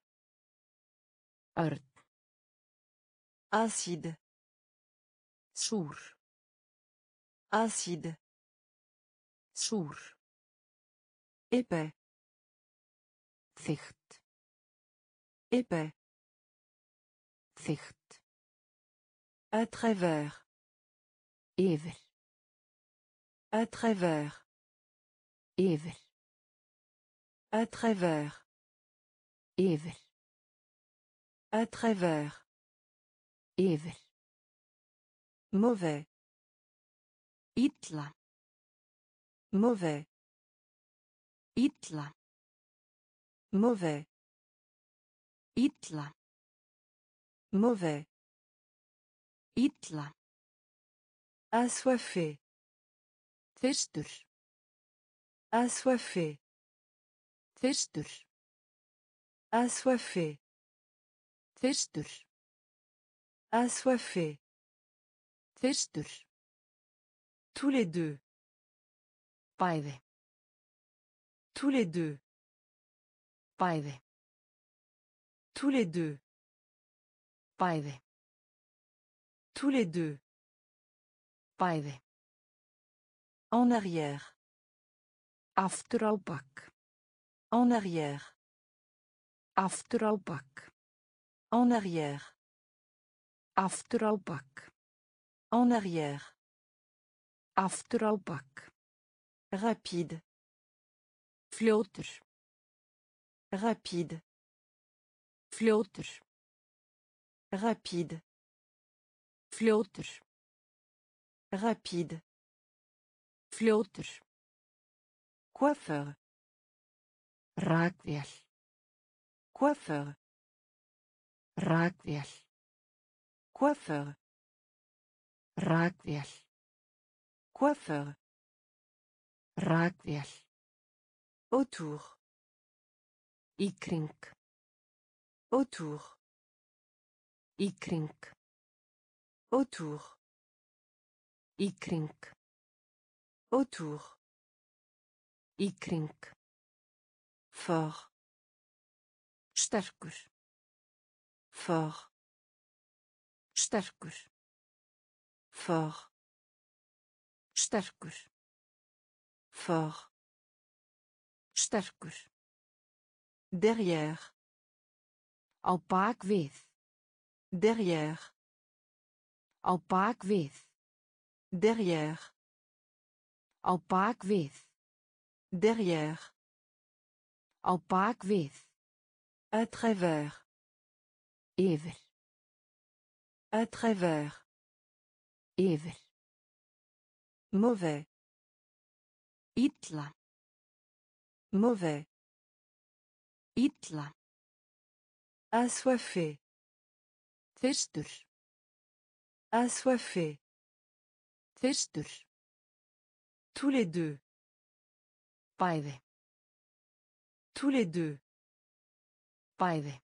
Örn. Acide. Súr. Acide. Súr. Épais. Þykkt. Épais. Þykkt. À travers. Yfir. À travers. Yfir. À travers. Yfir. À travers. Yfir. Mauvais. Illa. Mauvais. Illa. Mauvais. Illa. Mauvais. Illa. Assoiffé. Þyrstur. Assoiffé. Þyrstur. Assoiffé. Þyrstur. Assoiffé. Þyrstur. Tous les deux. Bæði. Tous les deux. Bæði. Tous les deux. Bæði. Tous les deux. Bæði. En arrière. Bak. En arrière. Bak. En arrière. Bak. En arrière. Bak. Rapide. Fljótur. Rapide. Fljótur. Rapide. Fljótur. Rapide. Fljótur. Coiffeur. Rakvél. Coiffeur. Rakvél. Coiffeur. Rakvél. Coiffeur. Rakvél. Autour. Í kring. Autour. Í kring. Autour. Í kring. Autour. Í kring. Fort. Sterkur. Fort. Sterkur. Fort. Sterkur. Fort. Sterkur. Derrière. Á bak við. Derrière. Á bak við. Derrière. Á bak við. Derrière. Á bak við. À travers. Yfir. À travers. Yfir. Mauvais. Illa. Mauvais. Illa. Assoiffé. Þyrstur. Assoiffé. Fyrstur. Tous les deux. Bæði. Tous les deux. Bæði.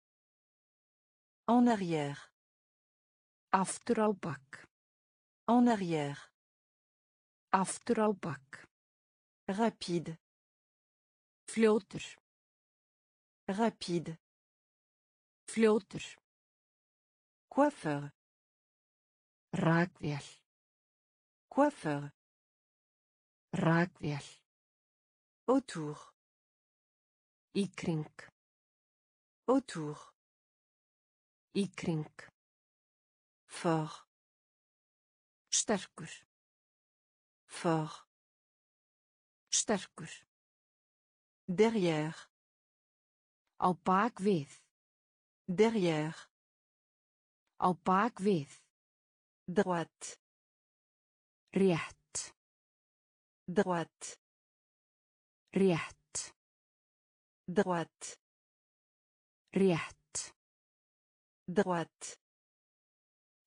En arrière. Aftur. En arrière. Aftur. Rapide. Fljótur. Rapide. Fljótur. Coiffeur. Rakvél. Coiffeur. Rakvél. Autour. Í kring. Autour. Í kring. Fort. Sterkur. Fort. Sterkur. Derrière. Á bak við. Derrière. Á bak við. Droite. Rétt. Droite. Rétt. Droite. Rétt. Droite.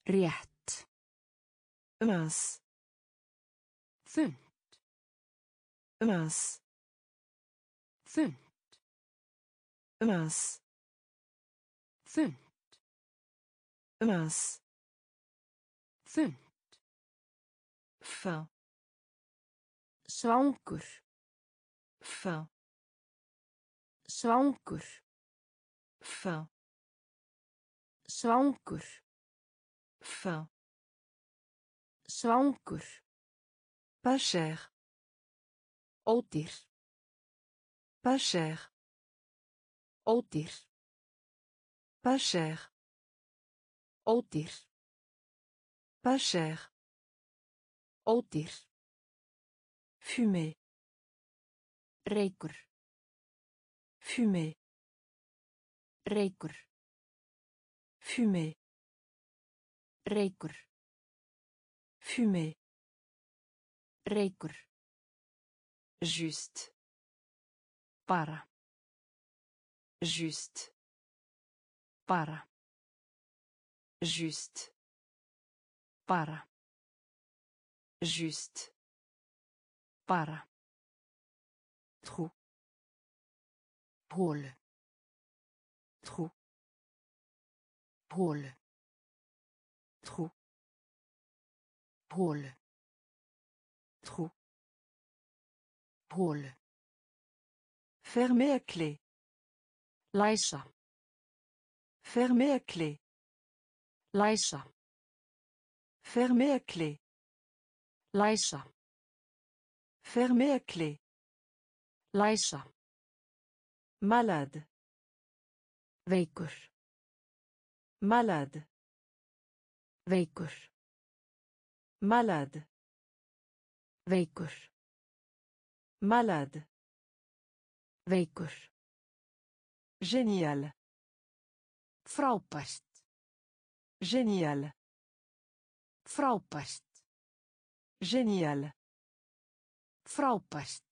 Rétt. Mince. Þunnt. Mince. Þunnt. Mince. Þunnt. Mince. Þunnt. Fin. Svangur. Fin. Svangur. Fin. Svangur. Fin. Svangur. Pas cher. Ódýr. Pas cher. Ódýr. Pas cher. Ódýr. Pas cher. Ódýr. Fumer. Reykur. Fumer. Reykur. Fumer. Reykur. Fumer. Reykur. Juste. Bara. Juste. Bara. Juste. Bara. Juste. Bara. Trou. Hólu. Trou. Hólu. Trou. Hólu. Trou. Hólu. Fermé à clé. Læsa. Fermé à clé. Læsa. Fermé à clé. Læsa. Fermé à clé. Læsa. Malade. Veikur. Malade. Veikur. Malade. Veikur. Malade. Veikur. Génial. Frábært. Génial. Frábært. Génial. Frábært.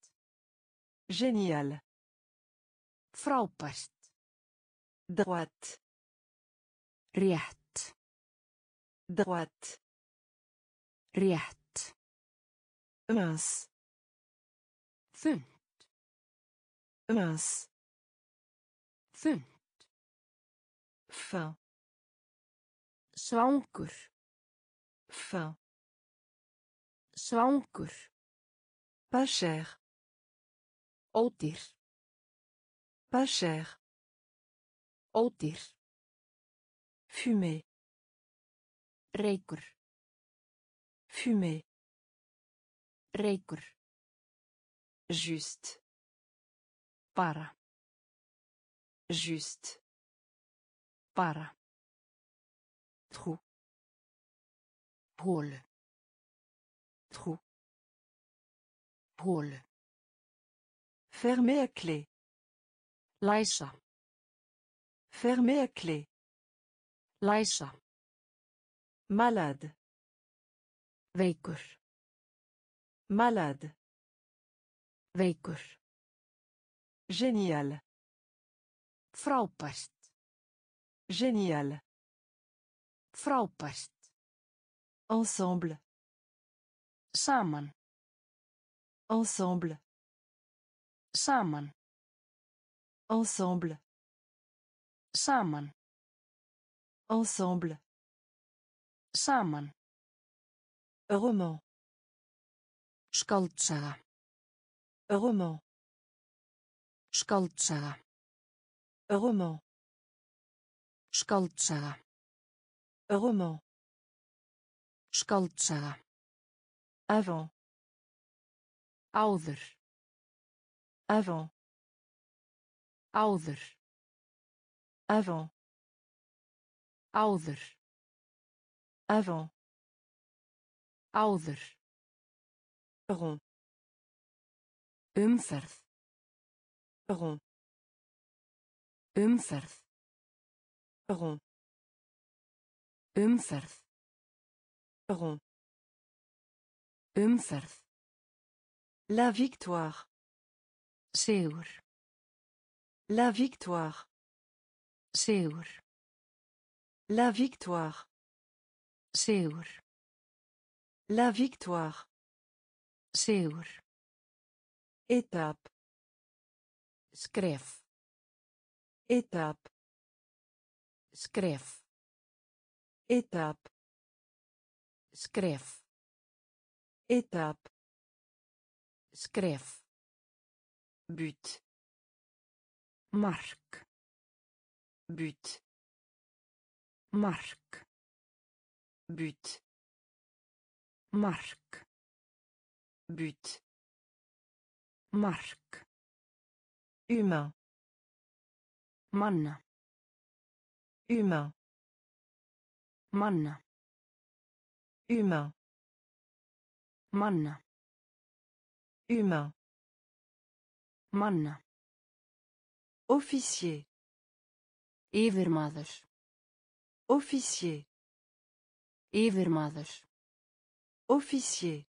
Génial. Frábært. Droite. Rétt. Droite. Rétt. Mince. Þunnt. Mince. Þunnt. Fin. Svangur. Fin. Svangur. Pas cher. Ódýr. Pas cher. Ódýr. Fumer. Reykur. Fumer. Reykur. Juste. Bara. Juste. Bara. Trou. Hólu. Fermé à clé. Læsa. Fermé à clé. Læsa. Malade. Veikur. Malade. Veikur. Génial. Frábært. Saman. Ensemble. Saman. Ensemble. Saman. Ensemble. Saman. Roman. Skáldsaga. Roman. Skáldsaga. Roman. Skáldsaga. Roman. Skáldsaga. Avant. Áður. Avant. Áður. Avant. Áður. Avant. Áður. Rond. Umferð. Rond. Umferð. Rond. Umferð. Rond. Umferð. La victoire. Sigur. La victoire. Sigur. La victoire. Sigur. La victoire. Sigur. Étape. Skref. Étape. Skref. Étape. Skref. Étape. Skref. But. Mark. But. Mark. But. Mark. But. Mark. Humain. Manna. Humain. Manna. Humain. Manna. Humain. Manna. Officier. Yfirmaður. Officier. Yfirmaður. Officier.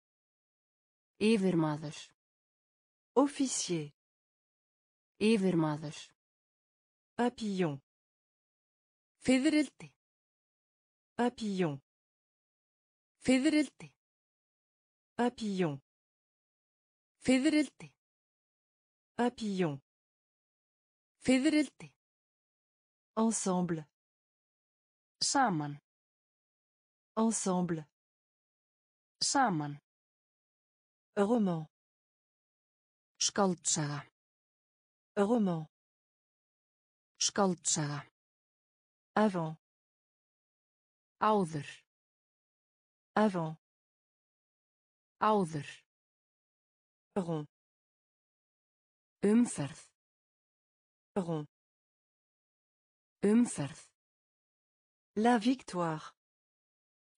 Yfirmaður. Officier. Yfirmaður. Papillon. Fiðrildi. Papillon. Fiðrildi. Papillon. Fiðrildi. Papillon. Fiðrildi. Ensemble. Saman. Ensemble. Saman. Roman. Skáldsaga. Roman. Skáldsaga. Avant. Áður. Avant. Áður. Rond. Umferð. Rond. Umferð. La victoire.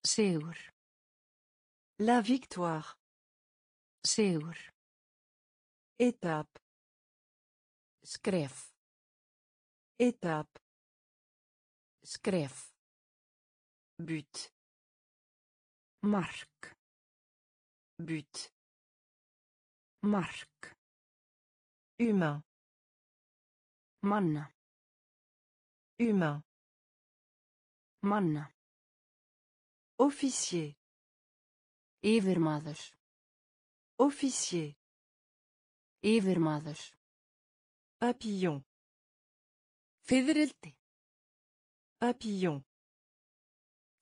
Sigur. La victoire. Sigur. Étape. Skref. Étape. Skref. But. Mark. But. Mark. Humain. Manna. Humain. Manna. Officier. Yfirmaður. Officier. Yfirmaður. Papillon. Fiðrildi. Papillon.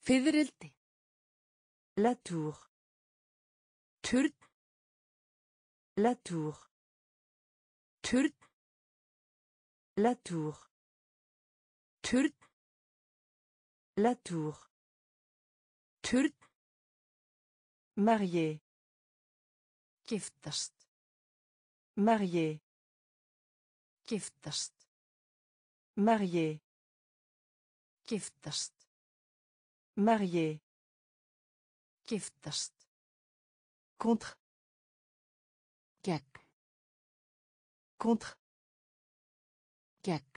Fiðrildi. La tour. Turn. La tour. Turn. La tour. Turn. La tour. Turn. Marié. Giftast. Marié. Giftast. Marié. Giftast. Marié. Giftast. Contre. Contre. Gegn.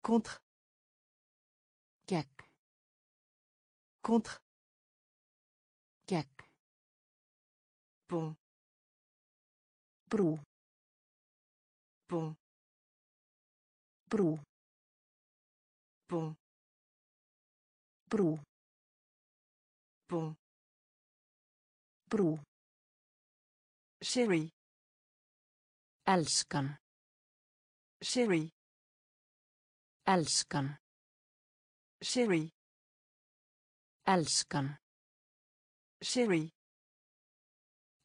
Contre. Gegn. Contre. Gegn. Pont. Brú. Pont. Brú. Pont. Brú. Pont. Brú. Chérie. Elskan. Chérie. Elskan. Chérie. Elskan. Chérie.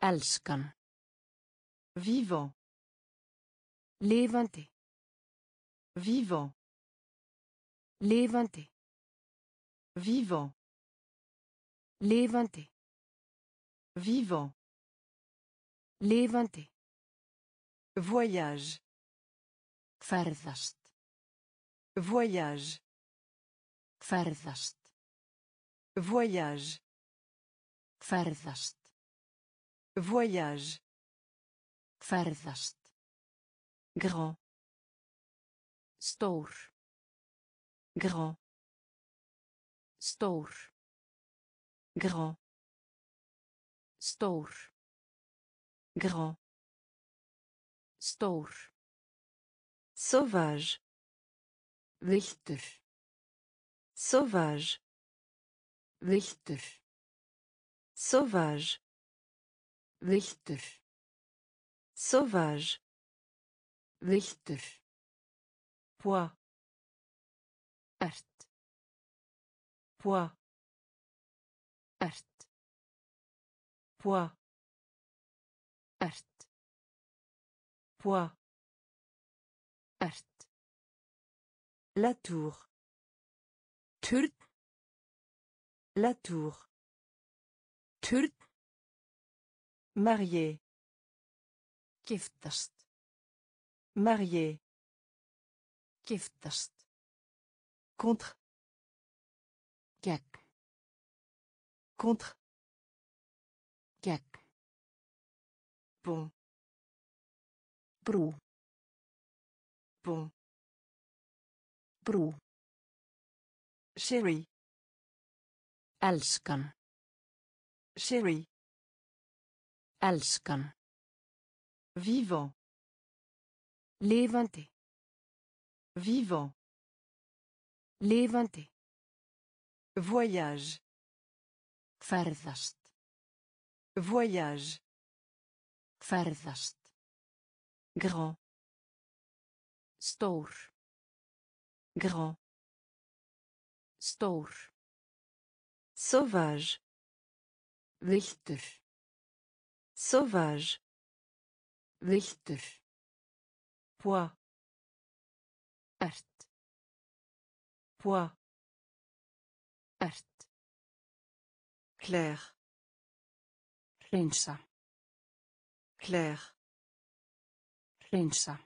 Elskan. Vivant. Levandi. Vivant. Levandi. Vivant. Levandi. Vivant. Levandi. Voyage. Ferðast. Voyage. Ferðast. Voyage. Ferðast. Voyage. Ferðast. Grand. Stór. Grand. Stór. Grand. Stór. Grand. Stór. Sauvage. Viltur. Sauvage. Viltur. Sauvage. Viltur. Sauvage. Viltur. Poids. Ert. Poids. Ert. Poids. Ert. Poids. Ert. La tour. Turn. La tour. Turn. Marié. Giftast. Marié. Giftast. Contre. Gegn. Contre. Gegn. Pont. Brú. Pont. Brú. Chérie. Elskan. Chérie. Elskan. Vivant. Levandi. Vivant. Levandi. Voyage. Ferðast. Voyage. Ferðast. Grand. Stór. Grand. Stór. Sauvage. Viltur. Sauvage. Viltur. Poids. Ert. Poids. Ert. Clair. Hreinsa. Clair. Hreinsa.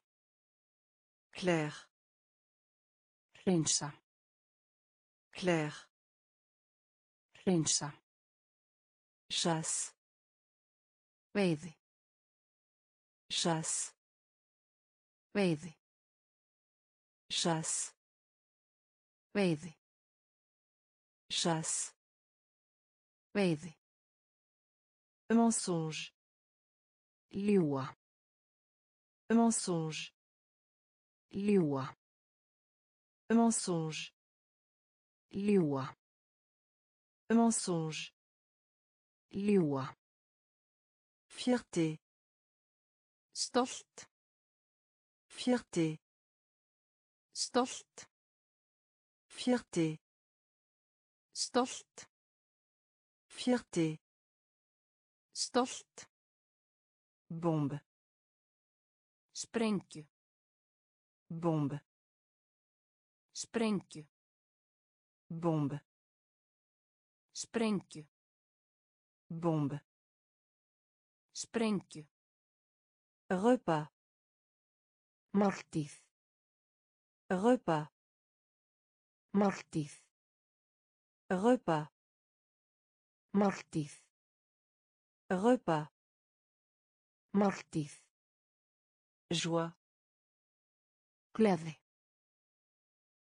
Clair. Hreinsa. Clair. Hreinsa. Chasse. Veiði. Chasse. Veiði. Chasse. Veiði. Chasse. Veiði. Mensonge. Ljúga. Mensonge. Ljúga. Mensonge. Ljúga. Mensonge. Ljúga. Fierté. Stolt. Fierté. Stolt. Fierté. Stolt. Fierté. Stolt. Bombe. Sprengju. Bombe. Sprengju. Bombe. Sprengju. Bombe. Sprengju. Repas. Máltíð. Repas. Máltíð. Repas. Máltíð. Repas. Máltíð. Joie. Gleði.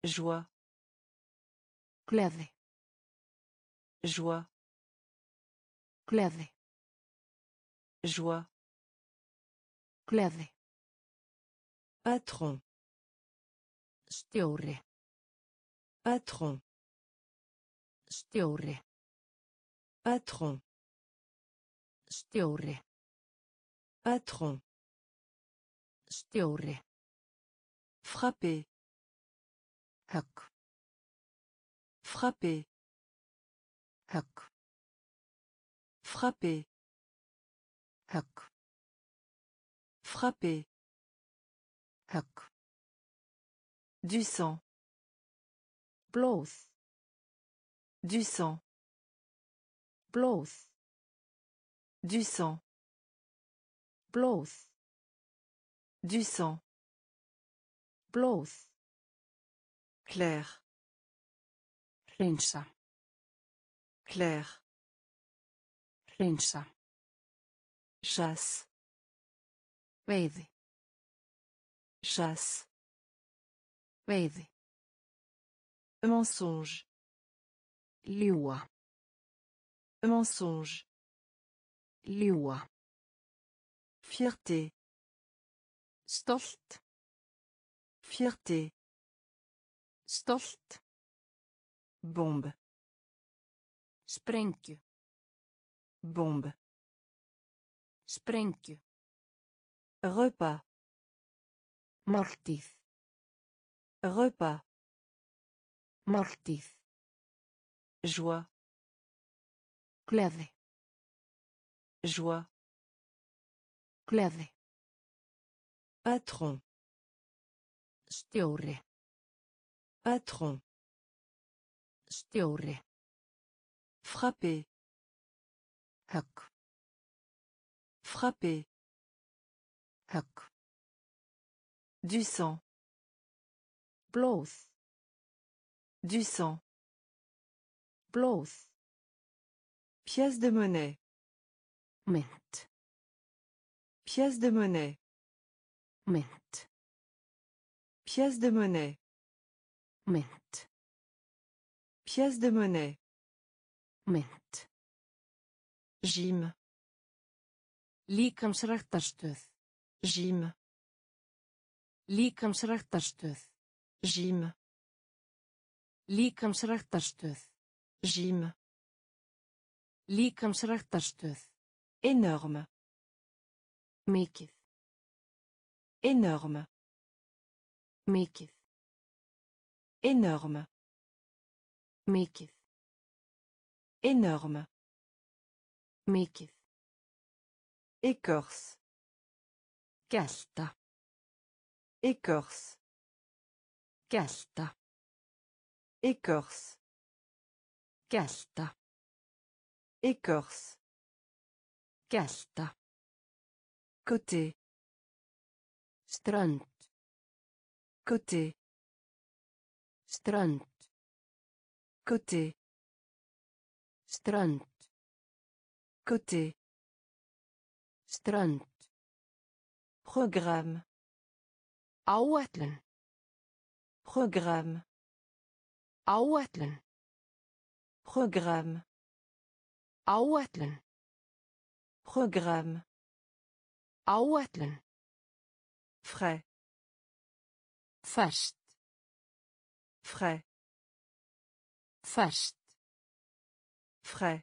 Joie. Gleði. Joie. Gleði. Joie. Gleði. Patron. Stjóri. Patron. Stjóri. Patron. Stjóri. Patron. Stjóri. Frapper. Högg. Frapper. Högg. Frapper. Högg. Frapper. Högg. Du sang. Blóð. Du sang. Blóð. Du sang. Blóð. Du sang. Blóð. Clair. Hreinsa. Clair. Hreinsa. Chasse. Veiði. Chasse. Veiði. Mensonge. Ljúga. Mensonge. Ljúga. Fierté. Stolt. Fierté. Stolt. Bombe. Sprengju. Bombe. Sprengju. Repas. Máltíð. Repas. Máltíð. Joie. Gleði. Joie. Gleði. Patron. Stjóri. Patron. Stjóri. Frapper. Högg. Frapper. Högg. Du sang. Blóð. Du sang. Blóð. Pièce de monnaie. Mynt. Pièce de monnaie. Mynt. Pièce de monnaie. Mynt. Pièce de monnaie. Mynt. Gym. Líkamsræktarstöð. Gym. Líkamsræktarstöð. Gym. Líkamsræktarstöð. Gym. Líkamsræktarstöð. Énorme. Mikið. Énorme. Mikið. Énorme. Mikið. Énorme. Mikið. Écorce. Gelta. Écorce. Gelta. Écorce. Gelta. Écorce. Gelta. Côté. Strönd. Côté. Strönd. Côté. Strönd. Côté. Strönd. Programme. Áætlun. Programme. Áætlun. Programme. Áætlun. Programme. Áætlun. Frais. Ferskt. Frais. Ferskt. Frais.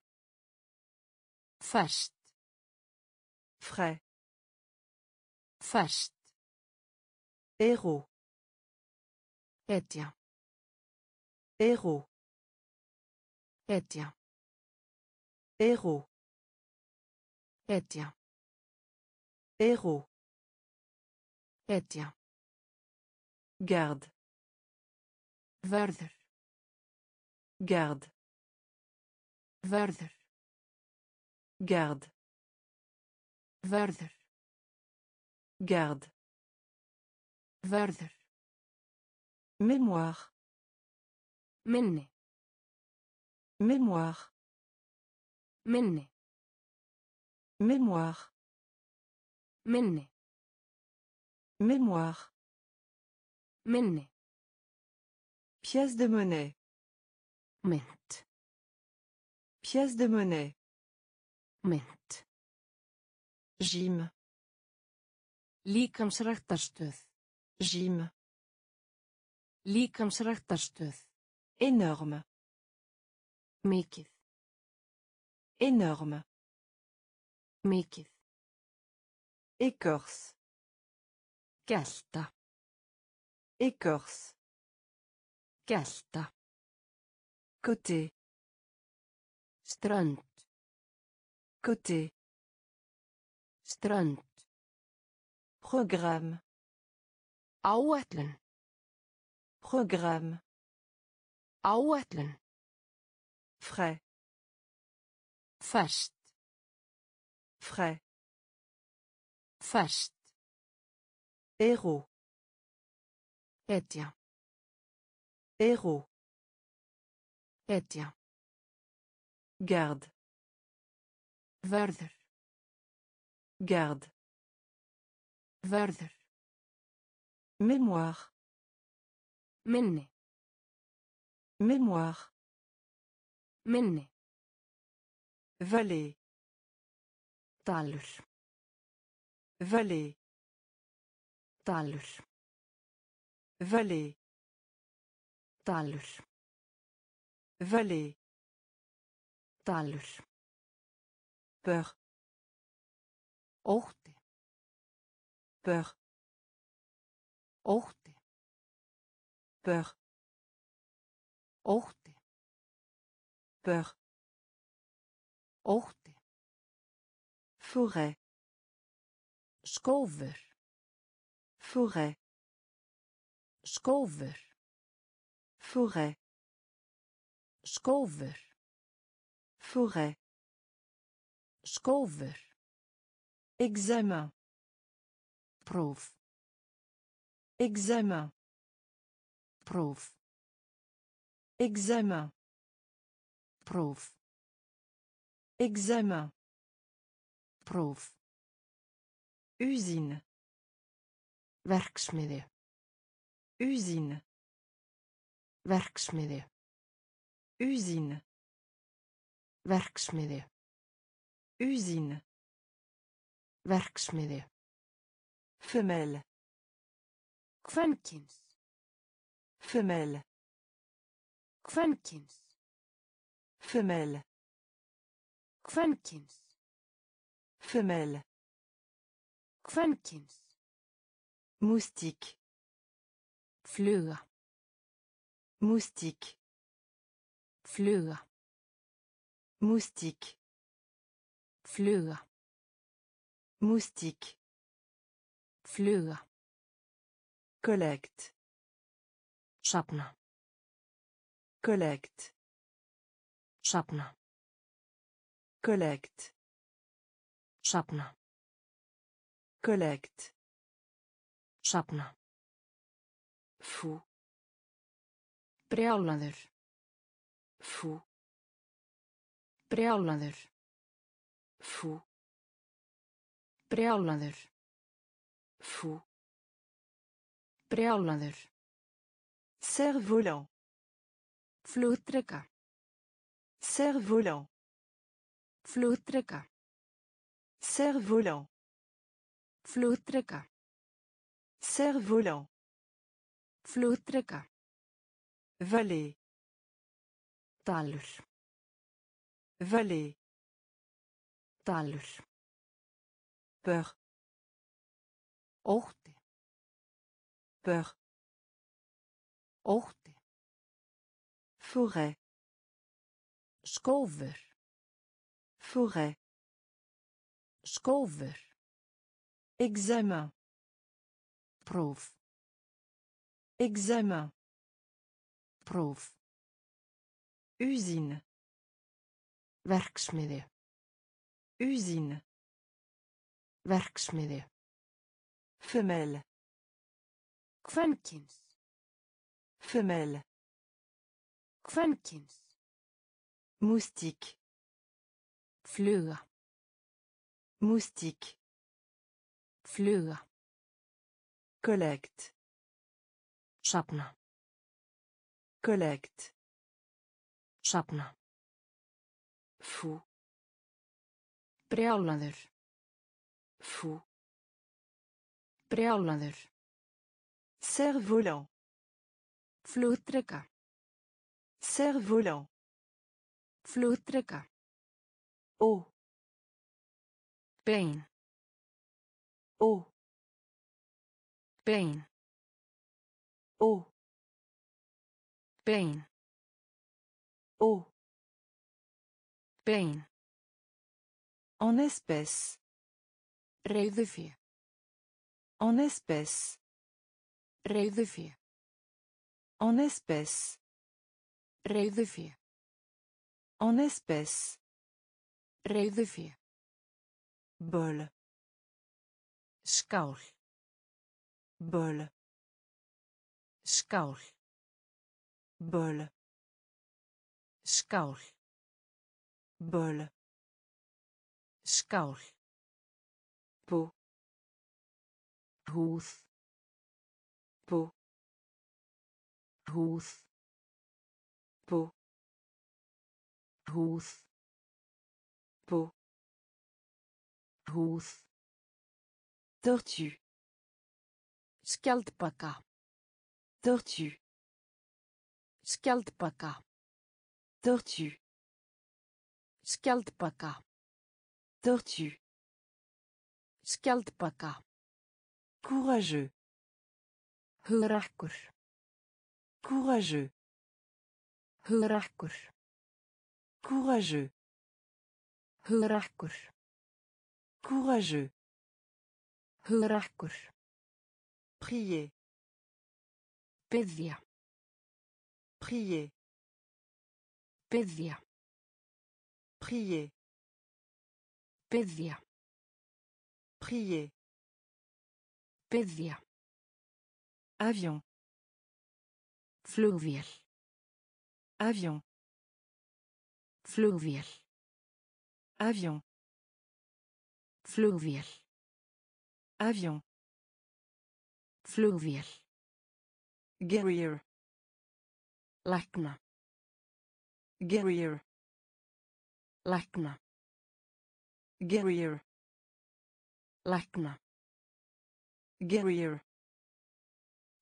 Ferskt. Frais. Ferskt. Héros. Hetja. Héros. Hetja. Héros. Hetja. Héros. Hetja. Garde. Vörður. Garde. Vörður. Garde. Vörður. Garde. Vörður. Mémoire. Minni. Mémoire. Minni. Mémoire. Minni. Mémoire. Minni. Pièce de monnaie. Mynt. Pièce de monnaie. Mynt. Gym. Líkamsræktarstöð. Gym. Líkamsræktarstöð. Énorme. Mikið. Énorme. Mikið. Écorce. Gelta. Écorce. Gelta. Côté. Strönd. Côté. Strönd. Programme. Áætlun. Programme. Áætlun. Frais. Ferskt. Frais. Ferskt. Héros. Hetja. Héros. Hetja. Garde. Vörður. Garde. Vörður. Mémoire. Minni. Mémoire. Minni. Vallée. Dalur. Vallée. Dalur. Vallée. Dalur. Vallée. Dalur. Peur. Ótti. Peur. Ótti. Peur. Ótti. Peur. Ótti. Forêt. Skófur. Forêt. Skófur. Forêt. Skófur. Forêt. Skófur. Examen. Próf. Examen. Próf. Examen. Próf. Examen. Próf. Usine. Verksmiðju. Usine. Verksmiðju. Usine. Verksmiðju. Usine. Verksmiðju. Femelle. Kvenkins. Femelle. Kvenkins. Femelle. Kvenkins. Femelle. Kvenkins. Moustique. Fluga. Moustique. Fluga. Moustique. Fluga. Moustique. Fluga. Collecte. Safna. Collecte. Safna. Collecte. Safna. Collecte. Safna. Fou. Brjálaður. Fou. Brjálaður. Fou. Brjálaður. Fou. Brjálaður. Cerf-volant. Flugdreka. Cerf-volant. Flugdreka. Cerf-volant. Flugdreka. Cerf-volant. Flugdreka. Vallée. Dalur. Vallée. Dalur. Peur. Ótti. Peur. Ótti. Forêt. Skófur. Forêt. Skófur. Examen. Próf. Examen. Próf. Usine. Verksmiðju. Usine. Verksmiðju. Femelle. Kvenkins. Femelle. Kvenkins. Moustique. Fluga. Moustique. Fluga. Collecte. Safna. Collecte. Safna. Fou. Brjálaður. Fou. Brjálaður. Cerf-volant. Flugdreka. Cerf-volant. Flugdreka. Eau. Bein. Eau. Bein. Eau. Bein. Eau. Bein. En espèce. Reiðufé. En espèce. Reiðufé. En espèce. Reiðufé. En espèce. Reiðufé. Bol. Skál. Bol. Skál. Bol. Skál. Bol. Skál. Peau. Húð. Peau. Húð. Peau. Húð. Peau. Húð. Tortue. Skjaldbaka. Tortue. Skjaldbaka. Tortue. Skjaldbaka. Tortue. Skjaldbaka. Courageux. Hugrakkur. Courageux. Hugrakkur. Courageux. Hugrakkur. Courageux. Hugrakkur. Prier. Biðja. Prier. Biðja. Prier. Biðja. Prier. Biðja. Avion. Flugvél. Avion. Flugvél. Avion. Flugvél. Avion. Flugvél. Guerrier. Lækna. Guerrier. Lækna. Guerrier. Lækna. Guerrier.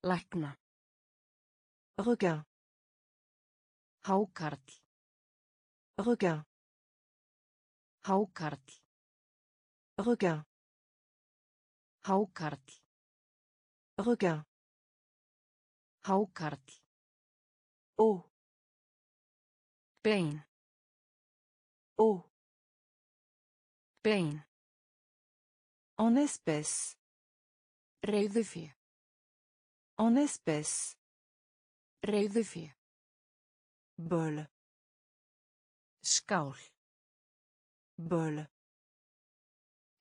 Lækna. Requin. Hákarl. Requin. Hákarl. Requin. Hákarl. Requin. Hákarl. Ó. Bein. Ó. Bein. En espèce. Reyðufé. En espèce. Reyðufé. Böl. Skál. Böl.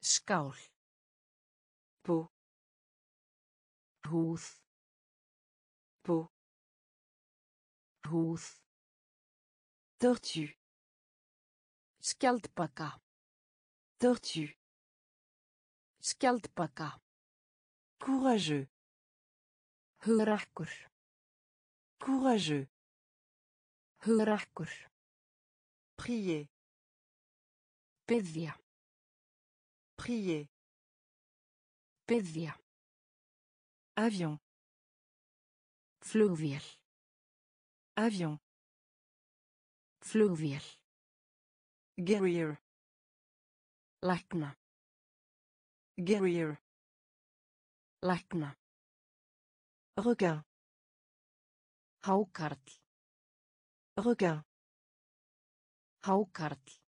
Skál. Bú. Húð. Peau. Húð. Tortue. Skjaldbaka. Tortue. Skjaldbaka. Courageux. Hugrakkur. Courageux. Hugrakkur. Prier. Biðja. Prier. Avion. Flugvél. Avion. Flugvél. Guerrier. Lækna. Guerrier. Lækna. Requin. Hákarl. Requin. Hákarl.